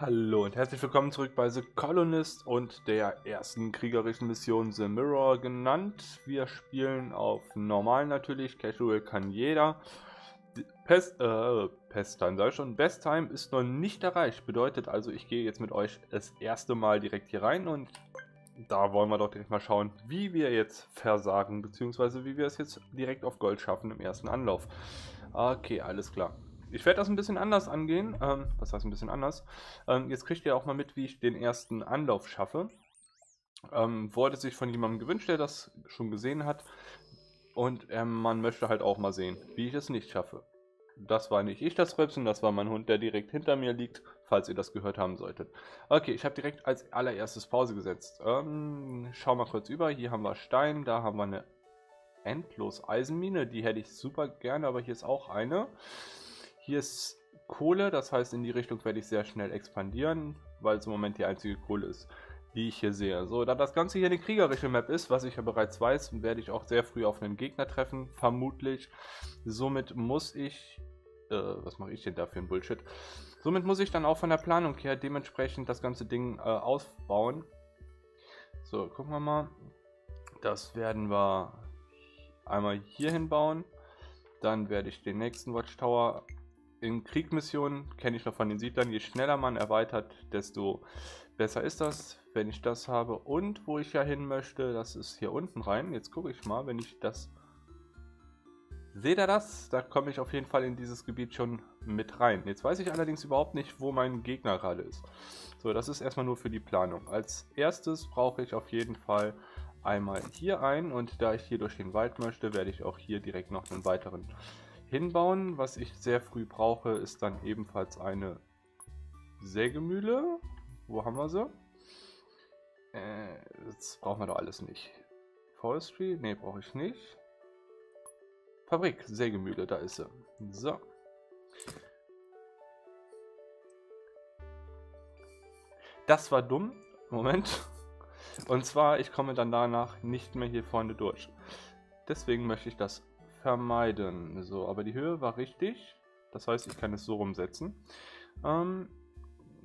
Hallo und herzlich willkommen zurück bei The Colonist und der ersten kriegerischen Mission The Mirror genannt. Wir spielen auf normal natürlich, Casual kann jeder. Pest, äh, Pesttime ich schon, Best Time ist noch nicht erreicht, bedeutet also ich gehe jetzt mit euch das erste Mal direkt hier rein und da wollen wir doch direkt mal schauen, wie wir jetzt versagen, beziehungsweise wie wir es jetzt direkt auf Gold schaffen im ersten Anlauf. Okay, alles klar. Ich werde das ein bisschen anders angehen. Ähm, was heißt ein bisschen anders? Ähm, jetzt kriegt ihr auch mal mit, wie ich den ersten Anlauf schaffe. Ähm, wurde sich von jemandem gewünscht, der das schon gesehen hat. Und ähm, man möchte halt auch mal sehen, wie ich es nicht schaffe. Das war nicht ich das Röpsen, das war mein Hund, der direkt hinter mir liegt, falls ihr das gehört haben solltet. Okay, ich habe direkt als allererstes Pause gesetzt. Ähm, schau mal kurz über. Hier haben wir Stein, da haben wir eine endlos Eisenmine. Die hätte ich super gerne, aber hier ist auch eine. Hier ist Kohle, das heißt in die Richtung werde ich sehr schnell expandieren, weil es im Moment die einzige Kohle ist, die ich hier sehe. So, da das Ganze hier eine kriegerische Map ist, was ich ja bereits weiß, werde ich auch sehr früh auf einen Gegner treffen, vermutlich. Somit muss ich, äh, was mache ich denn da für ein Bullshit? Somit muss ich dann auch von der Planung her dementsprechend das ganze Ding äh, ausbauen. So, gucken wir mal. Das werden wir einmal hier hinbauen. Dann werde ich den nächsten Watchtower in Kriegmissionen kenne ich noch von den Siedlern, je schneller man erweitert, desto besser ist das, wenn ich das habe. Und wo ich ja hin möchte, das ist hier unten rein. Jetzt gucke ich mal, wenn ich das... Seht ihr das? Da komme ich auf jeden Fall in dieses Gebiet schon mit rein. Jetzt weiß ich allerdings überhaupt nicht, wo mein Gegner gerade ist. So, das ist erstmal nur für die Planung. Als erstes brauche ich auf jeden Fall einmal hier ein und da ich hier durch den Wald möchte, werde ich auch hier direkt noch einen weiteren hinbauen. Was ich sehr früh brauche, ist dann ebenfalls eine Sägemühle. Wo haben wir sie? Äh, das brauchen wir doch alles nicht. Forestry? Ne, brauche ich nicht. Fabrik, Sägemühle, da ist sie. So. Das war dumm. Moment. Und zwar, ich komme dann danach nicht mehr hier vorne durch. Deswegen möchte ich das vermeiden. So, aber die Höhe war richtig. Das heißt, ich kann es so rumsetzen. Ähm,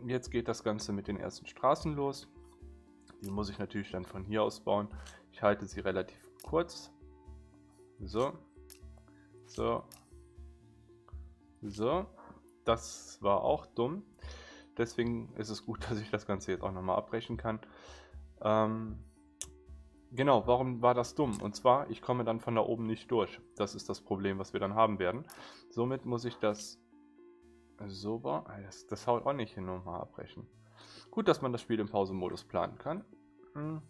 jetzt geht das Ganze mit den ersten Straßen los. Die muss ich natürlich dann von hier aus bauen. Ich halte sie relativ kurz. So. So. So. Das war auch dumm. Deswegen ist es gut, dass ich das Ganze jetzt auch nochmal abbrechen kann. Ähm, Genau, warum war das dumm? Und zwar, ich komme dann von da oben nicht durch. Das ist das Problem, was wir dann haben werden. Somit muss ich das so bauen. Das, das haut auch nicht hin, nochmal abbrechen. Gut, dass man das Spiel im Pausemodus planen kann. Hm.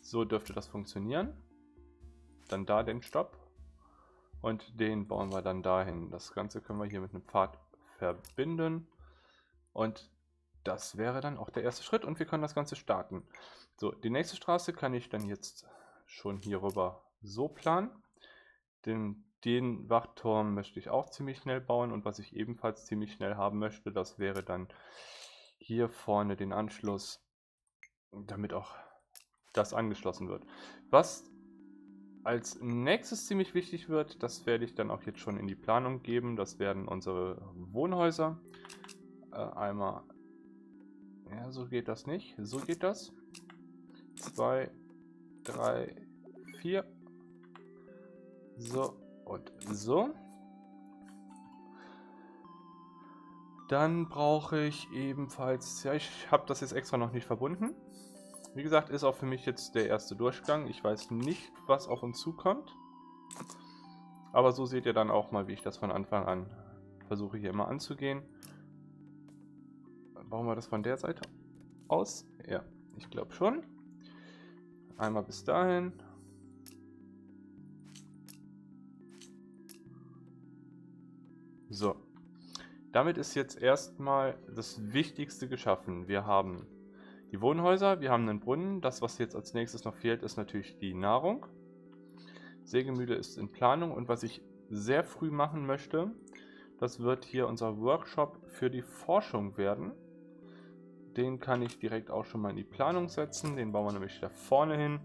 So dürfte das funktionieren. Dann da den Stopp. Und den bauen wir dann dahin. Das Ganze können wir hier mit einem Pfad verbinden. Und das wäre dann auch der erste Schritt und wir können das Ganze starten. So, die nächste Straße kann ich dann jetzt schon hier rüber so planen. Den, den Wachturm möchte ich auch ziemlich schnell bauen und was ich ebenfalls ziemlich schnell haben möchte, das wäre dann hier vorne den Anschluss, damit auch das angeschlossen wird. Was als nächstes ziemlich wichtig wird, das werde ich dann auch jetzt schon in die Planung geben, das werden unsere Wohnhäuser. Äh, einmal ja, so geht das nicht. So geht das. Zwei, drei, vier. So und so. Dann brauche ich ebenfalls, ja, ich habe das jetzt extra noch nicht verbunden. Wie gesagt, ist auch für mich jetzt der erste Durchgang. Ich weiß nicht, was auf uns zukommt. Aber so seht ihr dann auch mal, wie ich das von Anfang an versuche hier immer anzugehen. Bauen wir das von der Seite aus? Ja, ich glaube schon. Einmal bis dahin. So. Damit ist jetzt erstmal das Wichtigste geschaffen. Wir haben die Wohnhäuser, wir haben einen Brunnen. Das, was jetzt als nächstes noch fehlt, ist natürlich die Nahrung. Sägemühle ist in Planung und was ich sehr früh machen möchte, das wird hier unser Workshop für die Forschung werden. Den kann ich direkt auch schon mal in die Planung setzen. Den bauen wir nämlich da vorne hin.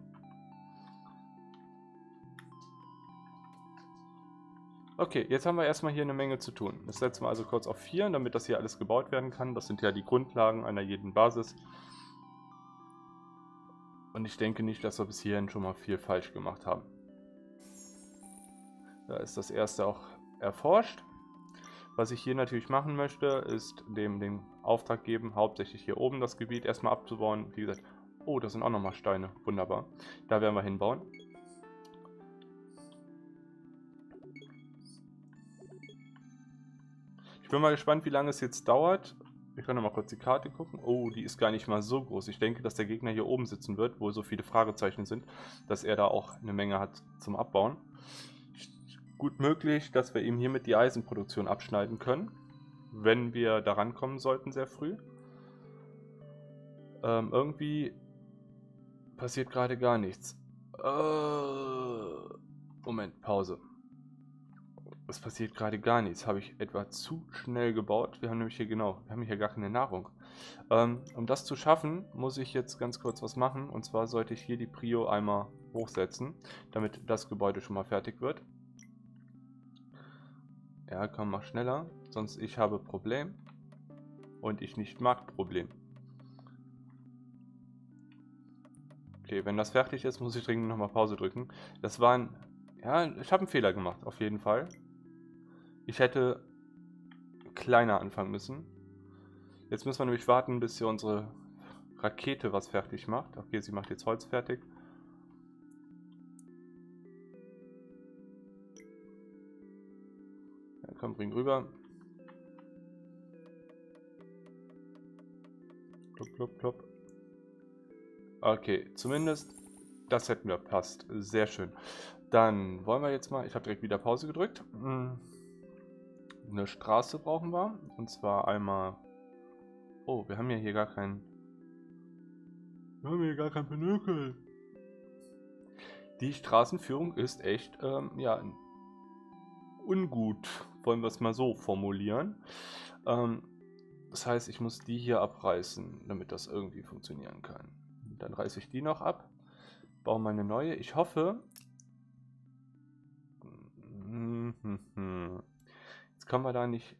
Okay, jetzt haben wir erstmal hier eine Menge zu tun. Das setzen wir also kurz auf 4, damit das hier alles gebaut werden kann. Das sind ja die Grundlagen einer jeden Basis. Und ich denke nicht, dass wir bis hierhin schon mal viel falsch gemacht haben. Da ist das erste auch erforscht. Was ich hier natürlich machen möchte, ist dem den Auftrag geben, hauptsächlich hier oben das Gebiet erstmal abzubauen. Wie gesagt, oh, da sind auch nochmal Steine. Wunderbar. Da werden wir hinbauen. Ich bin mal gespannt, wie lange es jetzt dauert. Wir können mal kurz die Karte gucken. Oh, die ist gar nicht mal so groß. Ich denke, dass der Gegner hier oben sitzen wird, wo so viele Fragezeichen sind, dass er da auch eine Menge hat zum Abbauen. Gut möglich, dass wir ihm hiermit die Eisenproduktion abschneiden können, wenn wir da rankommen sollten sehr früh. Ähm, irgendwie passiert gerade gar nichts. Äh, Moment, Pause. Es passiert gerade gar nichts. Habe ich etwa zu schnell gebaut? Wir haben nämlich hier, genau, wir haben hier gar keine Nahrung. Ähm, um das zu schaffen, muss ich jetzt ganz kurz was machen. Und zwar sollte ich hier die Prio einmal hochsetzen, damit das Gebäude schon mal fertig wird. Ja, komm, mach schneller. Sonst ich habe Problem. Und ich nicht mag Problem. Okay, wenn das fertig ist, muss ich dringend nochmal Pause drücken. Das war ein... Ja, ich habe einen Fehler gemacht, auf jeden Fall. Ich hätte kleiner anfangen müssen. Jetzt müssen wir nämlich warten, bis hier unsere Rakete was fertig macht. Okay, sie macht jetzt Holz fertig. Komm, bring rüber. Plupp, plupp, plupp. Okay, zumindest das hätten wir passt. Sehr schön. Dann wollen wir jetzt mal, ich habe direkt wieder Pause gedrückt. Hm eine Straße brauchen wir. Und zwar einmal... Oh, wir haben ja hier gar keinen... Wir haben hier gar kein Pinökel. Die Straßenführung ist echt, ähm, ja, ungut, wollen wir es mal so formulieren. Ähm, das heißt, ich muss die hier abreißen, damit das irgendwie funktionieren kann. Dann reiße ich die noch ab, baue mal eine neue. Ich hoffe... Jetzt kommen wir da nicht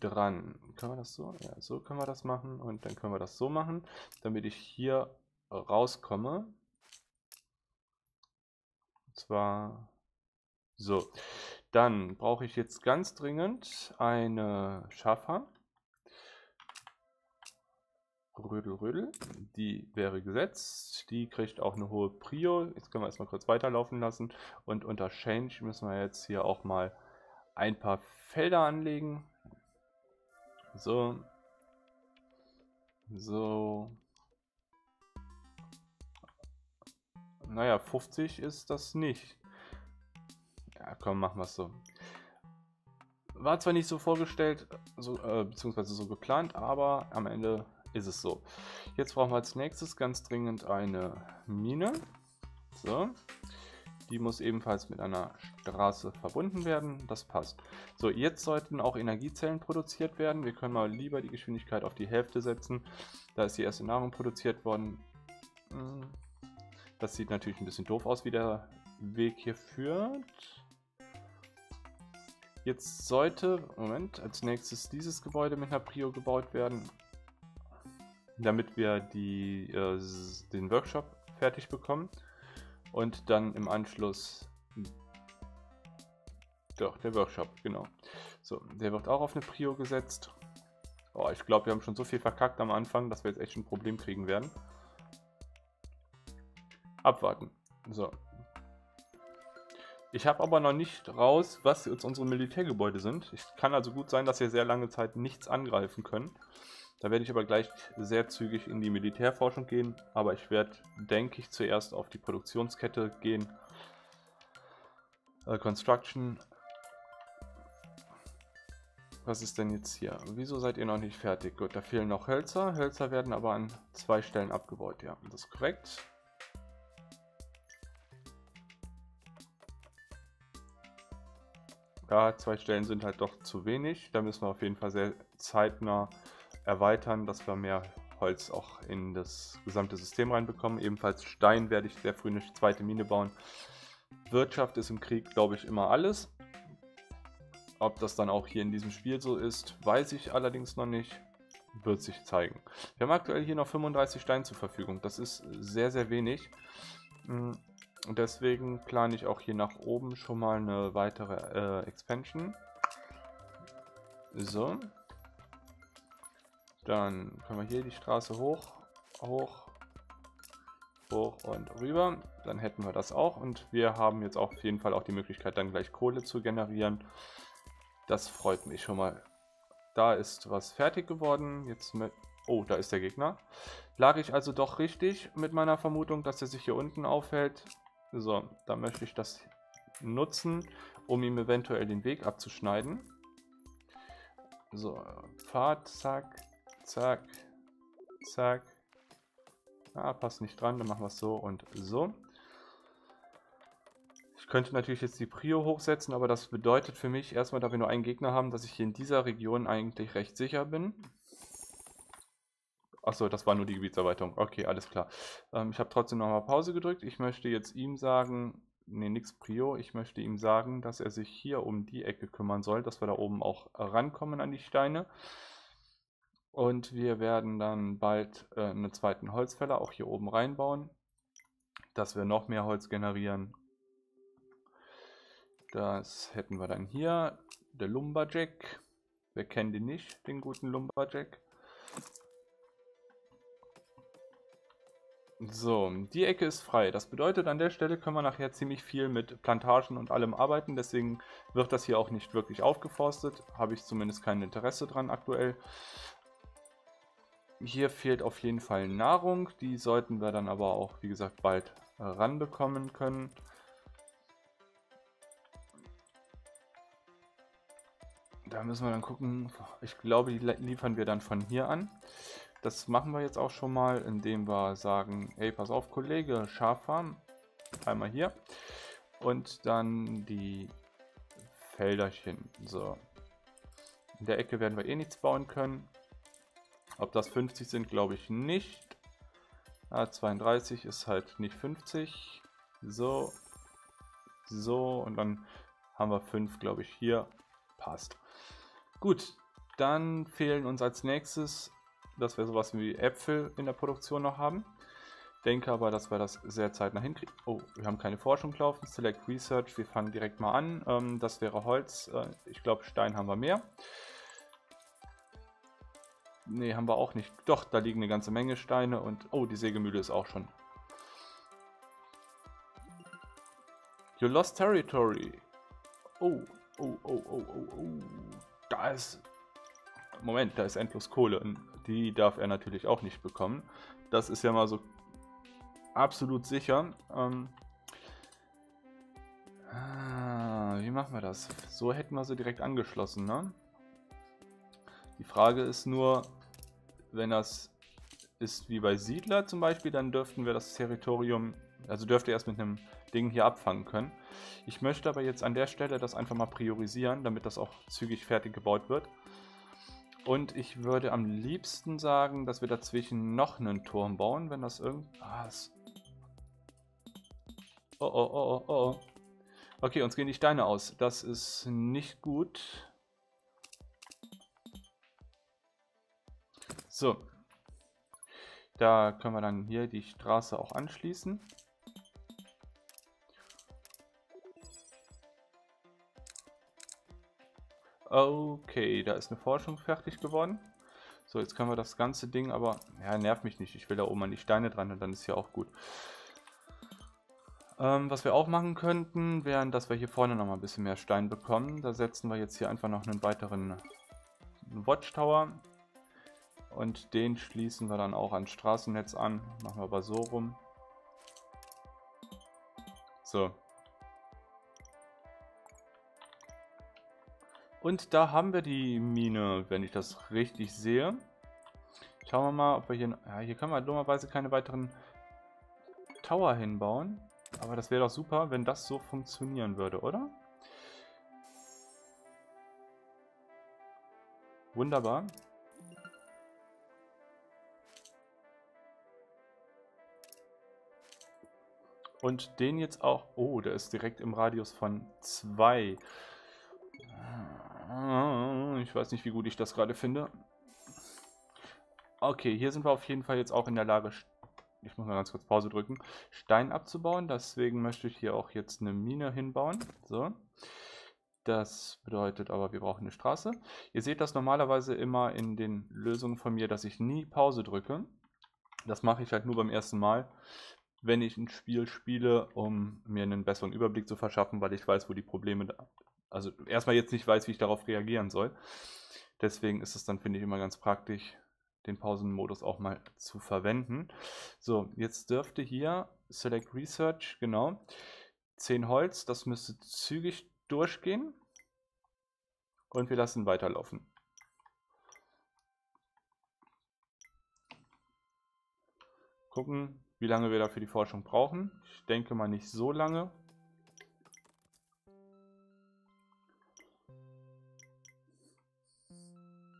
dran. Können wir das so? Ja, so können wir das machen. Und dann können wir das so machen, damit ich hier rauskomme. Und zwar so. Dann brauche ich jetzt ganz dringend eine Schaffer. Rödel, Rödel. Die wäre gesetzt. Die kriegt auch eine hohe Prio. Jetzt können wir erstmal kurz weiterlaufen lassen. Und unter Change müssen wir jetzt hier auch mal ein paar Felder anlegen. So. So. Naja, 50 ist das nicht. Ja, komm, machen wir es so. War zwar nicht so vorgestellt, so, äh, beziehungsweise so geplant, aber am Ende ist es so. Jetzt brauchen wir als nächstes ganz dringend eine Mine. So. Die muss ebenfalls mit einer Straße verbunden werden. Das passt. So, jetzt sollten auch Energiezellen produziert werden. Wir können mal lieber die Geschwindigkeit auf die Hälfte setzen. Da ist die erste Nahrung produziert worden. Hm. Das sieht natürlich ein bisschen doof aus, wie der Weg hier führt. Jetzt sollte, Moment, als nächstes dieses Gebäude mit einer Prio gebaut werden, damit wir die, äh, den Workshop fertig bekommen. Und dann im Anschluss... Doch, der Workshop, genau. So, der wird auch auf eine Prio gesetzt. Oh, ich glaube, wir haben schon so viel verkackt am Anfang, dass wir jetzt echt ein Problem kriegen werden. Abwarten. So. Ich habe aber noch nicht raus, was jetzt unsere Militärgebäude sind. Es kann also gut sein, dass wir sehr lange Zeit nichts angreifen können. Da werde ich aber gleich sehr zügig in die Militärforschung gehen, aber ich werde, denke ich, zuerst auf die Produktionskette gehen. Äh, Construction. Was ist denn jetzt hier? Wieso seid ihr noch nicht fertig? Gut, da fehlen noch Hölzer. Hölzer werden aber an zwei Stellen abgebaut, ja, das ist korrekt. Ja, zwei Stellen sind halt doch zu wenig. Da müssen wir auf jeden Fall sehr zeitnah erweitern, dass wir mehr Holz auch in das gesamte System reinbekommen. Ebenfalls Stein werde ich sehr früh eine zweite Mine bauen. Wirtschaft ist im Krieg, glaube ich, immer alles. Ob das dann auch hier in diesem Spiel so ist, weiß ich allerdings noch nicht. Wird sich zeigen. Wir haben aktuell hier noch 35 Steine zur Verfügung. Das ist sehr, sehr wenig. Und deswegen plane ich auch hier nach oben schon mal eine weitere äh, Expansion. So. Dann können wir hier die Straße hoch, hoch, hoch und rüber. Dann hätten wir das auch. Und wir haben jetzt auf jeden Fall auch die Möglichkeit, dann gleich Kohle zu generieren. Das freut mich schon mal. Da ist was fertig geworden. Jetzt mit... Oh, da ist der Gegner. Lag ich also doch richtig mit meiner Vermutung, dass er sich hier unten aufhält. So, da möchte ich das nutzen, um ihm eventuell den Weg abzuschneiden. So, Pfad, zack, zack, zack. Ah, passt nicht dran, dann machen wir es so und so. Ich könnte natürlich jetzt die Prio hochsetzen, aber das bedeutet für mich erstmal, da wir nur einen Gegner haben, dass ich hier in dieser Region eigentlich recht sicher bin. Achso, das war nur die Gebietserweiterung. Okay, alles klar. Ähm, ich habe trotzdem nochmal Pause gedrückt. Ich möchte jetzt ihm sagen, ne, nix Prio. Ich möchte ihm sagen, dass er sich hier um die Ecke kümmern soll, dass wir da oben auch rankommen an die Steine. Und wir werden dann bald äh, einen zweiten Holzfäller auch hier oben reinbauen, dass wir noch mehr Holz generieren das hätten wir dann hier. Der Lumberjack. Wer kennt ihn nicht, den guten Lumberjack? So, die Ecke ist frei. Das bedeutet, an der Stelle können wir nachher ziemlich viel mit Plantagen und allem arbeiten. Deswegen wird das hier auch nicht wirklich aufgeforstet. Habe ich zumindest kein Interesse dran aktuell. Hier fehlt auf jeden Fall Nahrung. Die sollten wir dann aber auch, wie gesagt, bald äh, ranbekommen können. Da müssen wir dann gucken. Ich glaube, die liefern wir dann von hier an. Das machen wir jetzt auch schon mal, indem wir sagen, ey, pass auf, Kollege, Schaffarm. Einmal hier. Und dann die Felderchen. So. In der Ecke werden wir eh nichts bauen können. Ob das 50 sind, glaube ich nicht. Ah, 32 ist halt nicht 50. So. So. Und dann haben wir 5, glaube ich, hier. Passt. Gut, dann fehlen uns als nächstes, dass wir sowas wie Äpfel in der Produktion noch haben. Denke aber, dass wir das sehr zeitnah hinkriegen. Oh, wir haben keine Forschung laufen. Select Research, wir fangen direkt mal an. Ähm, das wäre Holz. Äh, ich glaube, Stein haben wir mehr. Ne, haben wir auch nicht. Doch, da liegen eine ganze Menge Steine und... Oh, die Sägemühle ist auch schon. You lost territory. Oh, oh, oh, oh, oh, oh da ist... Moment, da ist endlos Kohle und die darf er natürlich auch nicht bekommen. Das ist ja mal so absolut sicher. Ähm, ah, wie machen wir das? So hätten wir sie direkt angeschlossen, ne? Die Frage ist nur, wenn das ist wie bei Siedler zum Beispiel, dann dürften wir das Territorium, also dürfte erst mit einem Ding hier abfangen können. Ich möchte aber jetzt an der Stelle das einfach mal priorisieren, damit das auch zügig fertig gebaut wird. Und ich würde am liebsten sagen, dass wir dazwischen noch einen Turm bauen, wenn das irgend... Ah, das oh, oh, oh, oh, oh. Okay, uns gehen die Steine aus. Das ist nicht gut. So. Da können wir dann hier die Straße auch anschließen. Okay, da ist eine Forschung fertig geworden. So, jetzt können wir das ganze Ding aber... Ja, nervt mich nicht. Ich will da oben an die Steine dran und dann ist ja auch gut. Ähm, was wir auch machen könnten, wären, dass wir hier vorne noch mal ein bisschen mehr Stein bekommen. Da setzen wir jetzt hier einfach noch einen weiteren Watchtower. Und den schließen wir dann auch ans Straßennetz an. Machen wir aber so rum. So, Und da haben wir die Mine, wenn ich das richtig sehe. Schauen wir mal, ob wir hier... Ja, hier können wir dummerweise keine weiteren Tower hinbauen. Aber das wäre doch super, wenn das so funktionieren würde, oder? Wunderbar. Und den jetzt auch... Oh, der ist direkt im Radius von 2. Ich weiß nicht, wie gut ich das gerade finde. Okay, hier sind wir auf jeden Fall jetzt auch in der Lage, ich muss mal ganz kurz Pause drücken, Stein abzubauen. Deswegen möchte ich hier auch jetzt eine Mine hinbauen. So. Das bedeutet aber, wir brauchen eine Straße. Ihr seht das normalerweise immer in den Lösungen von mir, dass ich nie Pause drücke. Das mache ich halt nur beim ersten Mal, wenn ich ein Spiel spiele, um mir einen besseren Überblick zu verschaffen, weil ich weiß, wo die Probleme, da also erstmal jetzt nicht weiß, wie ich darauf reagieren soll. Deswegen ist es dann, finde ich, immer ganz praktisch, den Pausenmodus auch mal zu verwenden. So, jetzt dürfte hier Select Research, genau, 10 Holz, das müsste zügig durchgehen und wir lassen weiterlaufen. Gucken, wie lange wir dafür die Forschung brauchen. Ich denke mal nicht so lange.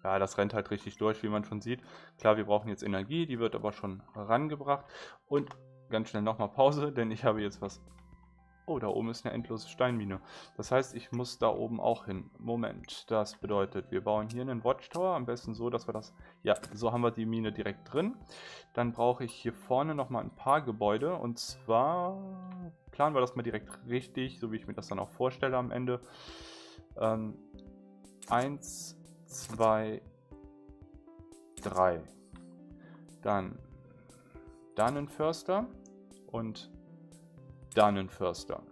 Ja, das rennt halt richtig durch, wie man schon sieht. Klar, wir brauchen jetzt Energie, die wird aber schon rangebracht. Und ganz schnell nochmal Pause, denn ich habe jetzt was... Oh, da oben ist eine endlose Steinmine. Das heißt, ich muss da oben auch hin. Moment, das bedeutet, wir bauen hier einen Watchtower. Am besten so, dass wir das... Ja, so haben wir die Mine direkt drin. Dann brauche ich hier vorne nochmal ein paar Gebäude. Und zwar planen wir das mal direkt richtig, so wie ich mir das dann auch vorstelle am Ende. Ähm, eins, 2, 3. Dann Dannenförster und Dannenförster.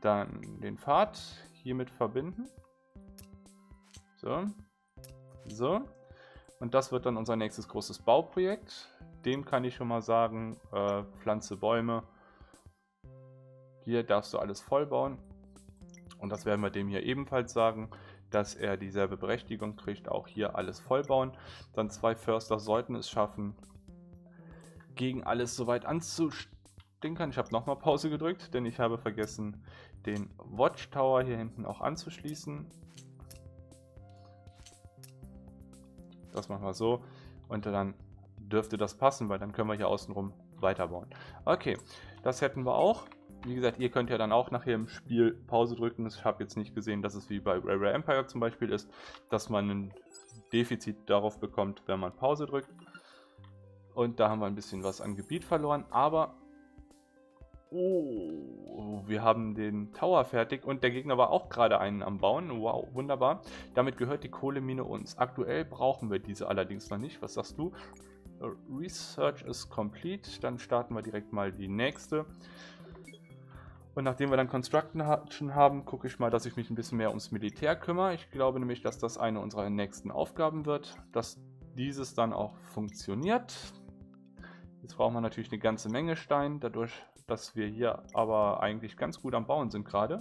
Dann den Pfad hiermit verbinden. So. So. Und das wird dann unser nächstes großes Bauprojekt. Dem kann ich schon mal sagen, äh, pflanze Bäume. Hier darfst du alles voll bauen. Und das werden wir dem hier ebenfalls sagen dass er dieselbe Berechtigung kriegt. Auch hier alles vollbauen. Dann zwei Förster sollten es schaffen, gegen alles soweit anzustinkern. Ich habe nochmal Pause gedrückt, denn ich habe vergessen, den Watchtower hier hinten auch anzuschließen. Das machen wir so. Und dann dürfte das passen, weil dann können wir hier außenrum weiterbauen. Okay, das hätten wir auch. Wie gesagt, ihr könnt ja dann auch nachher im Spiel Pause drücken. Ich habe jetzt nicht gesehen, dass es wie bei Rare Empire zum Beispiel ist, dass man ein Defizit darauf bekommt, wenn man Pause drückt. Und da haben wir ein bisschen was an Gebiet verloren, aber... Oh, wir haben den Tower fertig und der Gegner war auch gerade einen am Bauen. Wow, wunderbar. Damit gehört die Kohlemine uns. Aktuell brauchen wir diese allerdings noch nicht. Was sagst du? Research is complete. Dann starten wir direkt mal die nächste. Und nachdem wir dann Construction haben, gucke ich mal, dass ich mich ein bisschen mehr ums Militär kümmere. Ich glaube nämlich, dass das eine unserer nächsten Aufgaben wird, dass dieses dann auch funktioniert. Jetzt brauchen wir natürlich eine ganze Menge Stein, dadurch, dass wir hier aber eigentlich ganz gut am Bauen sind gerade.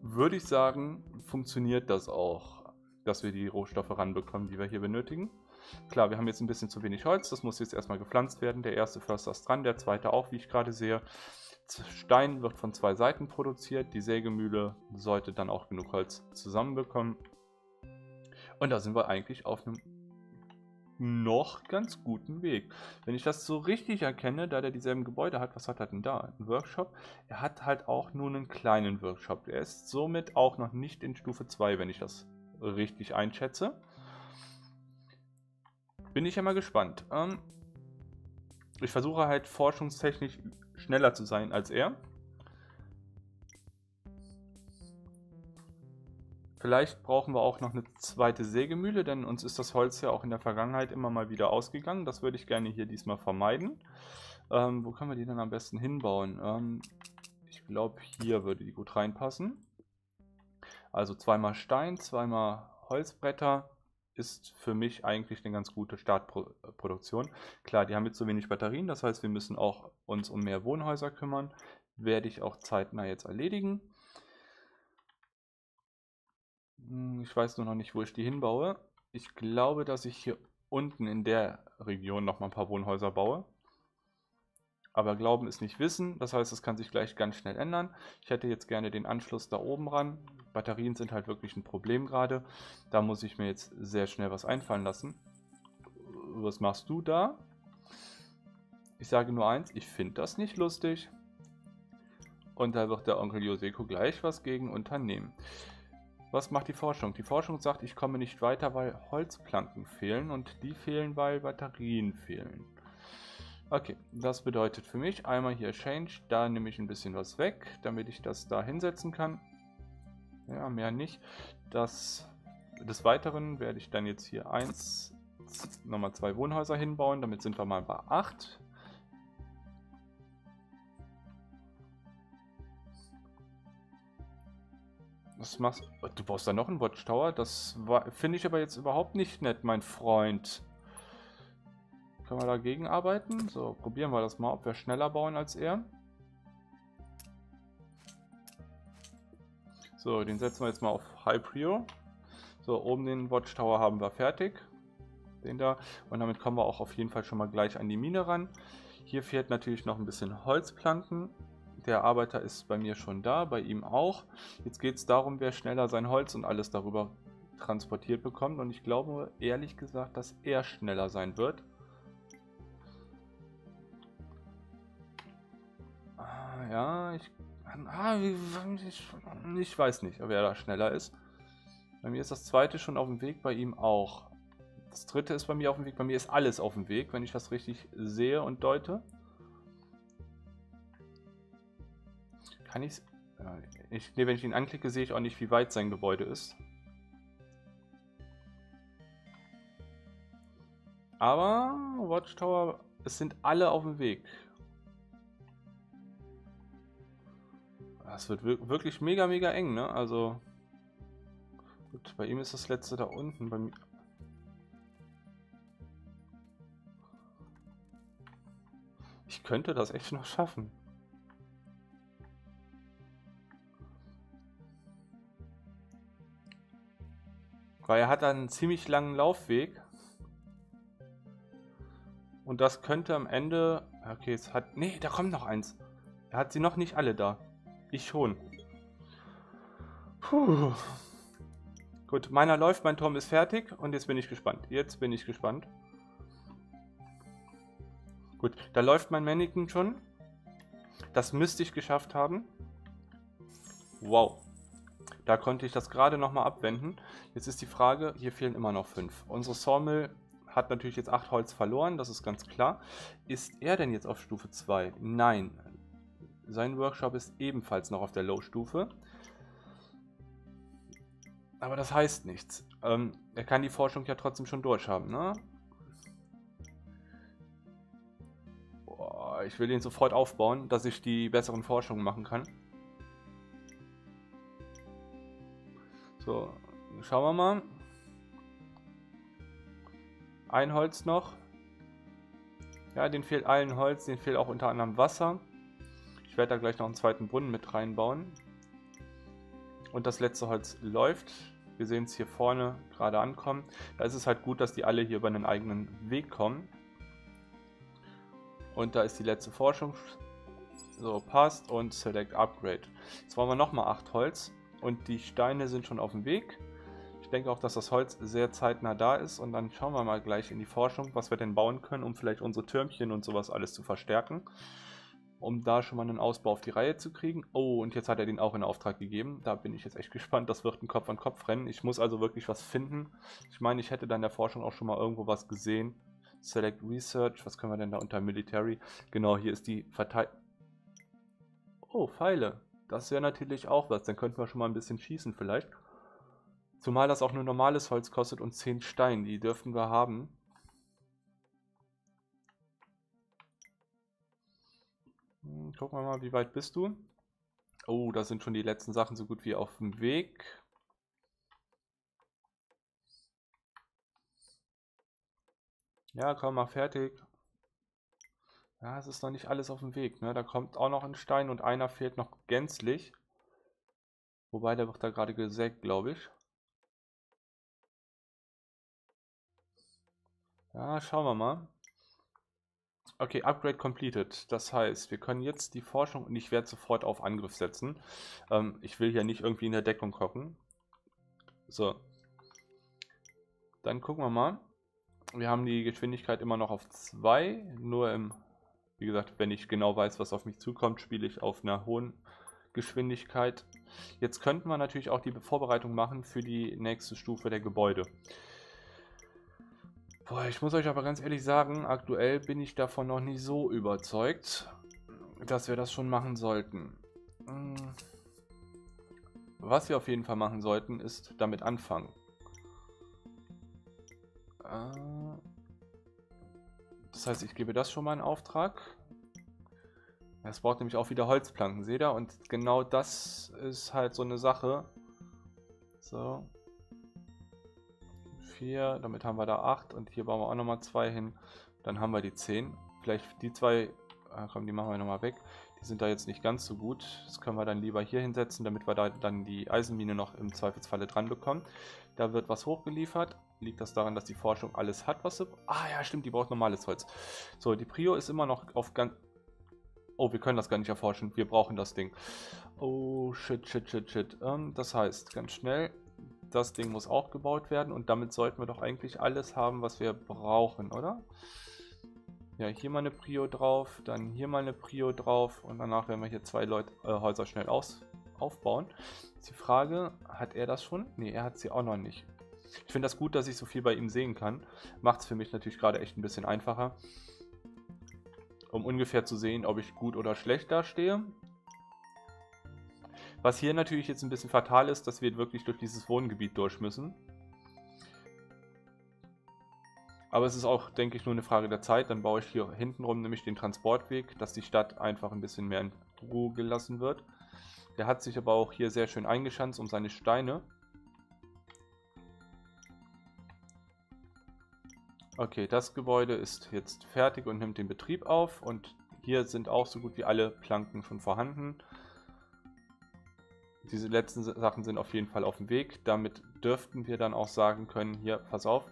Würde ich sagen, funktioniert das auch, dass wir die Rohstoffe ranbekommen, die wir hier benötigen. Klar, wir haben jetzt ein bisschen zu wenig Holz, das muss jetzt erstmal gepflanzt werden. Der erste Förster ist dran, der zweite auch, wie ich gerade sehe. Stein wird von zwei Seiten produziert. Die Sägemühle sollte dann auch genug Holz zusammenbekommen. Und da sind wir eigentlich auf einem noch ganz guten Weg. Wenn ich das so richtig erkenne, da der dieselben Gebäude hat, was hat er denn da? Ein Workshop? Er hat halt auch nur einen kleinen Workshop. Er ist somit auch noch nicht in Stufe 2, wenn ich das richtig einschätze. Bin ich ja mal gespannt. Ähm, ich versuche halt forschungstechnisch schneller zu sein als er. Vielleicht brauchen wir auch noch eine zweite Sägemühle, denn uns ist das Holz ja auch in der Vergangenheit immer mal wieder ausgegangen. Das würde ich gerne hier diesmal vermeiden. Ähm, wo können wir die dann am besten hinbauen? Ähm, ich glaube, hier würde die gut reinpassen. Also zweimal Stein, zweimal Holzbretter ist für mich eigentlich eine ganz gute Startproduktion. Klar, die haben jetzt so wenig Batterien, das heißt, wir müssen auch uns um mehr Wohnhäuser kümmern. Werde ich auch zeitnah jetzt erledigen. Hm, ich weiß nur noch nicht, wo ich die hinbaue. Ich glaube, dass ich hier unten in der Region noch mal ein paar Wohnhäuser baue. Aber Glauben ist nicht Wissen, das heißt, es kann sich gleich ganz schnell ändern. Ich hätte jetzt gerne den Anschluss da oben ran. Batterien sind halt wirklich ein Problem gerade. Da muss ich mir jetzt sehr schnell was einfallen lassen. Was machst du da? Ich sage nur eins, ich finde das nicht lustig. Und da wird der Onkel Joseko gleich was gegen unternehmen. Was macht die Forschung? Die Forschung sagt, ich komme nicht weiter, weil Holzplanken fehlen und die fehlen, weil Batterien fehlen. Okay, das bedeutet für mich einmal hier Change, da nehme ich ein bisschen was weg, damit ich das da hinsetzen kann. Ja, mehr nicht. Das, des Weiteren werde ich dann jetzt hier eins, nochmal zwei Wohnhäuser hinbauen, damit sind wir mal bei 8. Was machst du? baust da noch einen Watchtower? Das finde ich aber jetzt überhaupt nicht nett, mein Freund. Können wir dagegen arbeiten? So, probieren wir das mal, ob wir schneller bauen als er. So, den setzen wir jetzt mal auf High Prio. So, oben den Watchtower haben wir fertig. Den da. Und damit kommen wir auch auf jeden Fall schon mal gleich an die Mine ran. Hier fehlt natürlich noch ein bisschen Holzplanken. Der Arbeiter ist bei mir schon da, bei ihm auch. Jetzt geht es darum, wer schneller sein Holz und alles darüber transportiert bekommt. Und ich glaube ehrlich gesagt, dass er schneller sein wird. Ja, ich, ah, ich, ich weiß nicht, wer da schneller ist. Bei mir ist das zweite schon auf dem Weg, bei ihm auch. Das dritte ist bei mir auf dem Weg, bei mir ist alles auf dem Weg, wenn ich das richtig sehe und deute. Kann ich's? ich nee, wenn ich ihn anklicke, sehe ich auch nicht, wie weit sein Gebäude ist. Aber Watchtower, es sind alle auf dem Weg. Das wird wirklich mega, mega eng, ne? Also. Gut, bei ihm ist das letzte da unten. Bei mir. Ich könnte das echt noch schaffen. Weil er hat einen ziemlich langen Laufweg. Und das könnte am Ende... Okay, es hat... Nee, da kommt noch eins. Er hat sie noch nicht alle da. Ich schon. Puh. Gut, meiner läuft, mein Turm ist fertig und jetzt bin ich gespannt. Jetzt bin ich gespannt. Gut, da läuft mein Mannequin schon. Das müsste ich geschafft haben. Wow. Da konnte ich das gerade nochmal abwenden. Jetzt ist die Frage, hier fehlen immer noch fünf. Unsere Sawmill hat natürlich jetzt acht Holz verloren, das ist ganz klar. Ist er denn jetzt auf Stufe 2? Nein, sein Workshop ist ebenfalls noch auf der Low-Stufe. Aber das heißt nichts. Ähm, er kann die Forschung ja trotzdem schon durchhaben, ne? Boah, ich will ihn sofort aufbauen, dass ich die besseren Forschungen machen kann. So, schauen wir mal. Ein Holz noch. Ja, den fehlt allen Holz, den fehlt auch unter anderem Wasser. Ich werde da gleich noch einen zweiten Brunnen mit reinbauen. Und das letzte Holz läuft. Wir sehen es hier vorne gerade ankommen. Da ist es halt gut, dass die alle hier über einen eigenen Weg kommen. Und da ist die letzte Forschung. So, passt und Select Upgrade. Jetzt wollen wir nochmal 8 Holz. Und die Steine sind schon auf dem Weg. Ich denke auch, dass das Holz sehr zeitnah da ist. Und dann schauen wir mal gleich in die Forschung, was wir denn bauen können, um vielleicht unsere Türmchen und sowas alles zu verstärken um da schon mal einen Ausbau auf die Reihe zu kriegen. Oh, und jetzt hat er den auch in Auftrag gegeben. Da bin ich jetzt echt gespannt. Das wird ein Kopf an Kopf rennen. Ich muss also wirklich was finden. Ich meine, ich hätte da in der Forschung auch schon mal irgendwo was gesehen. Select Research. Was können wir denn da unter Military? Genau, hier ist die Verteidigung. Oh, Pfeile. Das wäre natürlich auch was. Dann könnten wir schon mal ein bisschen schießen vielleicht. Zumal das auch nur normales Holz kostet und 10 Steine. Die dürften wir haben. Gucken wir mal, wie weit bist du? Oh, da sind schon die letzten Sachen so gut wie auf dem Weg. Ja, komm mal fertig. Ja, es ist noch nicht alles auf dem Weg. Ne? Da kommt auch noch ein Stein und einer fehlt noch gänzlich. Wobei, der wird da gerade gesägt, glaube ich. Ja, schauen wir mal. Okay, Upgrade completed. Das heißt, wir können jetzt die Forschung und ich werde sofort auf Angriff setzen. Ähm, ich will hier nicht irgendwie in der Deckung gucken. So. Dann gucken wir mal. Wir haben die Geschwindigkeit immer noch auf 2. Nur im, wie gesagt, wenn ich genau weiß, was auf mich zukommt, spiele ich auf einer hohen Geschwindigkeit. Jetzt könnten wir natürlich auch die Vorbereitung machen für die nächste Stufe der Gebäude. Boah, ich muss euch aber ganz ehrlich sagen, aktuell bin ich davon noch nicht so überzeugt, dass wir das schon machen sollten. Hm. Was wir auf jeden Fall machen sollten, ist damit anfangen. Äh, das heißt, ich gebe das schon mal in Auftrag. Es braucht nämlich auch wieder Holzplanken, seht ihr? Und genau das ist halt so eine Sache. So. Vier, damit haben wir da acht und hier bauen wir auch nochmal zwei hin. Dann haben wir die zehn. Vielleicht die zwei, ah, komm, die machen wir nochmal weg. Die sind da jetzt nicht ganz so gut. Das können wir dann lieber hier hinsetzen, damit wir da dann die Eisenmine noch im Zweifelsfalle dran bekommen. Da wird was hochgeliefert. Liegt das daran, dass die Forschung alles hat, was sie... Ah ja, stimmt, die braucht normales Holz. So, die Prio ist immer noch auf ganz... Oh, wir können das gar nicht erforschen. Wir brauchen das Ding. Oh, shit, shit, shit, shit. Ähm, das heißt, ganz schnell, das Ding muss auch gebaut werden. Und damit sollten wir doch eigentlich alles haben, was wir brauchen, oder? Ja, hier mal eine Prio drauf, dann hier mal eine Prio drauf. Und danach werden wir hier zwei Leute, äh, Häuser schnell aus, aufbauen. Ist die Frage, hat er das schon? Ne, er hat sie auch noch nicht. Ich finde das gut, dass ich so viel bei ihm sehen kann. Macht es für mich natürlich gerade echt ein bisschen einfacher um ungefähr zu sehen, ob ich gut oder schlecht dastehe. Was hier natürlich jetzt ein bisschen fatal ist, dass wir wirklich durch dieses Wohngebiet durch müssen. Aber es ist auch, denke ich, nur eine Frage der Zeit. Dann baue ich hier hintenrum nämlich den Transportweg, dass die Stadt einfach ein bisschen mehr in Ruhe gelassen wird. Der hat sich aber auch hier sehr schön eingeschanzt um seine Steine. Okay, das Gebäude ist jetzt fertig und nimmt den Betrieb auf. Und hier sind auch so gut wie alle Planken schon vorhanden. Diese letzten Sachen sind auf jeden Fall auf dem Weg. Damit dürften wir dann auch sagen können, hier, pass auf,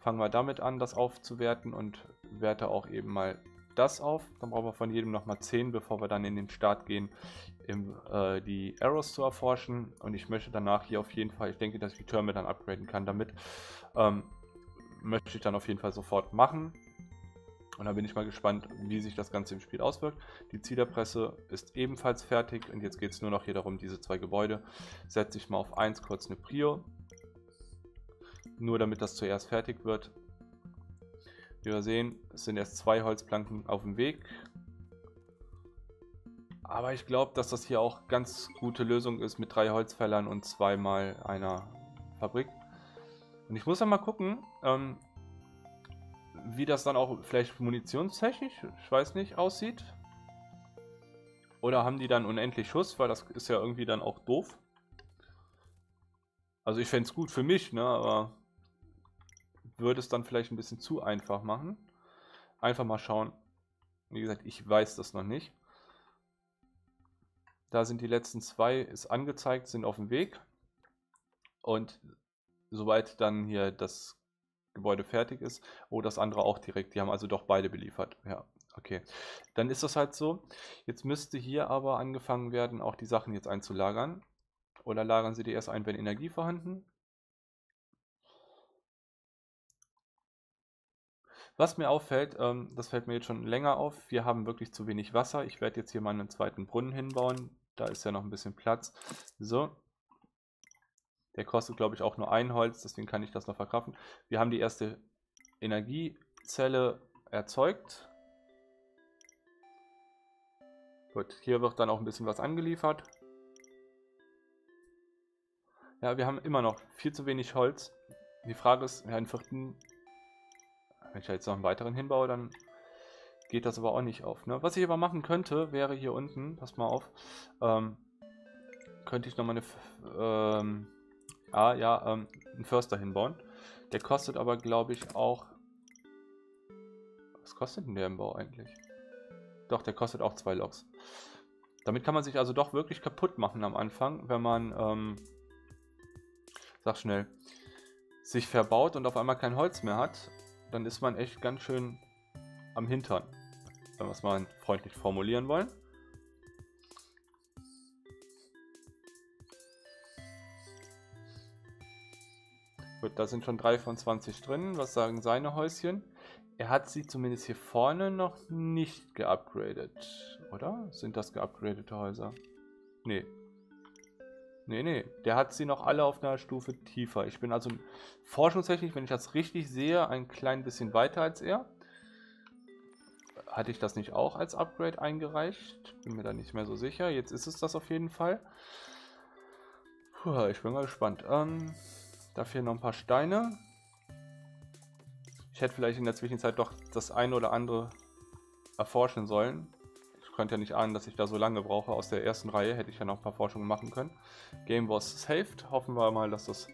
fangen wir damit an, das aufzuwerten und werte auch eben mal das auf. Dann brauchen wir von jedem nochmal 10, bevor wir dann in den Start gehen, im, äh, die Arrows zu erforschen. Und ich möchte danach hier auf jeden Fall, ich denke, dass ich die Türme dann upgraden kann damit. Ähm, möchte ich dann auf jeden Fall sofort machen. Und da bin ich mal gespannt, wie sich das Ganze im Spiel auswirkt. Die Ziederpresse ist ebenfalls fertig und jetzt geht es nur noch hier darum, diese zwei Gebäude. Setze ich mal auf 1 kurz eine Prio. Nur damit das zuerst fertig wird. Wie wir sehen, es sind erst zwei Holzplanken auf dem Weg. Aber ich glaube, dass das hier auch ganz gute Lösung ist mit drei Holzfällern und zweimal einer Fabrik. Und ich muss dann mal gucken, ähm, wie das dann auch vielleicht munitionstechnisch, ich weiß nicht, aussieht. Oder haben die dann unendlich Schuss, weil das ist ja irgendwie dann auch doof. Also ich fände es gut für mich, ne, aber würde es dann vielleicht ein bisschen zu einfach machen. Einfach mal schauen. Wie gesagt, ich weiß das noch nicht. Da sind die letzten zwei, ist angezeigt, sind auf dem Weg. Und sobald dann hier das Gebäude fertig ist. Oh, das andere auch direkt. Die haben also doch beide beliefert. Ja, okay. Dann ist das halt so. Jetzt müsste hier aber angefangen werden, auch die Sachen jetzt einzulagern. Oder lagern Sie die erst ein, wenn Energie vorhanden? Was mir auffällt, ähm, das fällt mir jetzt schon länger auf, wir haben wirklich zu wenig Wasser. Ich werde jetzt hier mal einen zweiten Brunnen hinbauen. Da ist ja noch ein bisschen Platz. So, der kostet, glaube ich, auch nur ein Holz, deswegen kann ich das noch verkraften. Wir haben die erste Energiezelle erzeugt. Gut, hier wird dann auch ein bisschen was angeliefert. Ja, wir haben immer noch viel zu wenig Holz. Die Frage ist, einen vierten, wenn ich jetzt noch einen weiteren hinbaue, dann geht das aber auch nicht auf. Ne? Was ich aber machen könnte, wäre hier unten, pass mal auf, ähm, könnte ich nochmal eine ähm, Ah, ja, ähm, einen Förster hinbauen. Der kostet aber, glaube ich, auch... Was kostet denn der im Bau eigentlich? Doch, der kostet auch zwei Loks. Damit kann man sich also doch wirklich kaputt machen am Anfang, wenn man, ähm, sag schnell, sich verbaut und auf einmal kein Holz mehr hat, dann ist man echt ganz schön am Hintern, wenn wir es mal freundlich formulieren wollen. Da sind schon drei von 20 drin. Was sagen seine Häuschen? Er hat sie zumindest hier vorne noch nicht geupgradet, oder? Sind das geupgradete Häuser? Nee. Nee, nee, der hat sie noch alle auf einer Stufe tiefer. Ich bin also forschungstechnisch, wenn ich das richtig sehe, ein klein bisschen weiter als er. Hatte ich das nicht auch als Upgrade eingereicht? Bin mir da nicht mehr so sicher. Jetzt ist es das auf jeden Fall. Puh, ich bin mal gespannt. Ähm, dafür noch ein paar Steine. Ich hätte vielleicht in der Zwischenzeit doch das eine oder andere erforschen sollen konnte ja nicht ahnen, dass ich da so lange brauche. Aus der ersten Reihe hätte ich ja noch ein paar Forschungen machen können. Game was saved. Hoffen wir mal, dass das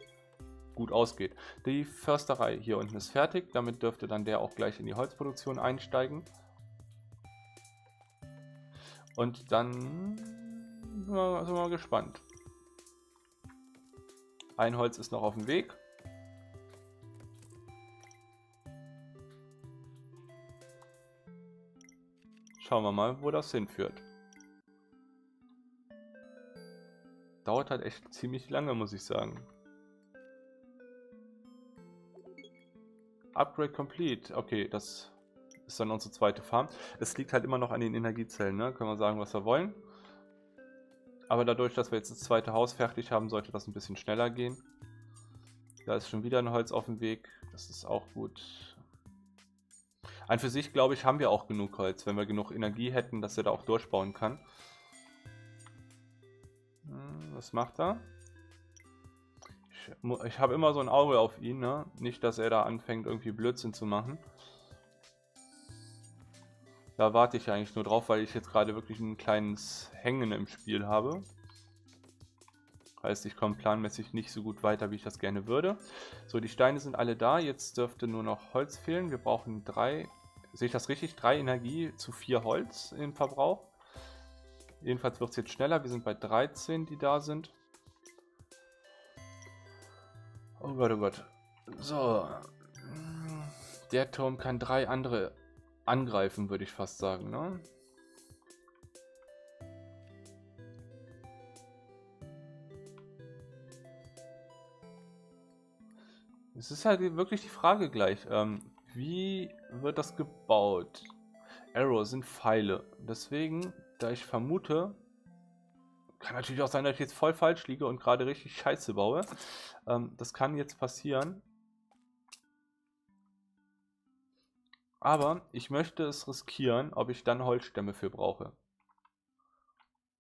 gut ausgeht. Die Försterei hier unten ist fertig. Damit dürfte dann der auch gleich in die Holzproduktion einsteigen. Und dann sind wir mal gespannt. Ein Holz ist noch auf dem Weg. Schauen wir mal, wo das hinführt. Dauert halt echt ziemlich lange, muss ich sagen. Upgrade complete. Okay, das ist dann unsere zweite Farm. Es liegt halt immer noch an den Energiezellen, ne? Können wir sagen, was wir wollen. Aber dadurch, dass wir jetzt das zweite Haus fertig haben, sollte das ein bisschen schneller gehen. Da ist schon wieder ein Holz auf dem Weg. Das ist auch gut. An für sich, glaube ich, haben wir auch genug Holz, wenn wir genug Energie hätten, dass er da auch durchbauen kann. Hm, was macht er? Ich, ich habe immer so ein Auge auf ihn, ne? Nicht, dass er da anfängt, irgendwie Blödsinn zu machen. Da warte ich eigentlich nur drauf, weil ich jetzt gerade wirklich ein kleines Hängen im Spiel habe. Heißt, ich komme planmäßig nicht so gut weiter, wie ich das gerne würde. So, die Steine sind alle da. Jetzt dürfte nur noch Holz fehlen. Wir brauchen drei Sehe ich das richtig? 3 Energie zu 4 Holz im Verbrauch. Jedenfalls wird es jetzt schneller. Wir sind bei 13, die da sind. Oh Gott, oh Gott. So. Der Turm kann drei andere angreifen, würde ich fast sagen, ne? Es ist halt wirklich die Frage gleich. Ähm, wie wird das gebaut? Arrow sind Pfeile. Deswegen, da ich vermute, kann natürlich auch sein, dass ich jetzt voll falsch liege und gerade richtig Scheiße baue. Ähm, das kann jetzt passieren. Aber ich möchte es riskieren, ob ich dann Holzstämme für brauche.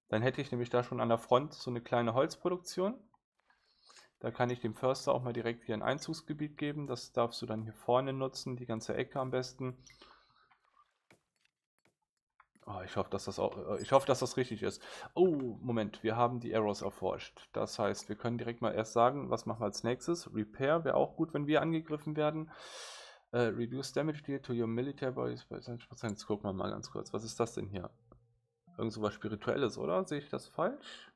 Dann hätte ich nämlich da schon an der Front so eine kleine Holzproduktion. Da kann ich dem Förster auch mal direkt hier ein Einzugsgebiet geben. Das darfst du dann hier vorne nutzen, die ganze Ecke am besten. Oh, ich, hoffe, dass das auch, äh, ich hoffe, dass das richtig ist. Oh, Moment, wir haben die Arrows erforscht. Das heißt, wir können direkt mal erst sagen, was machen wir als nächstes. Repair wäre auch gut, wenn wir angegriffen werden. Uh, reduce damage deal to your military bodies by 20%. Jetzt gucken wir mal ganz kurz. Was ist das denn hier? Irgend so was Spirituelles, oder? Sehe ich das falsch?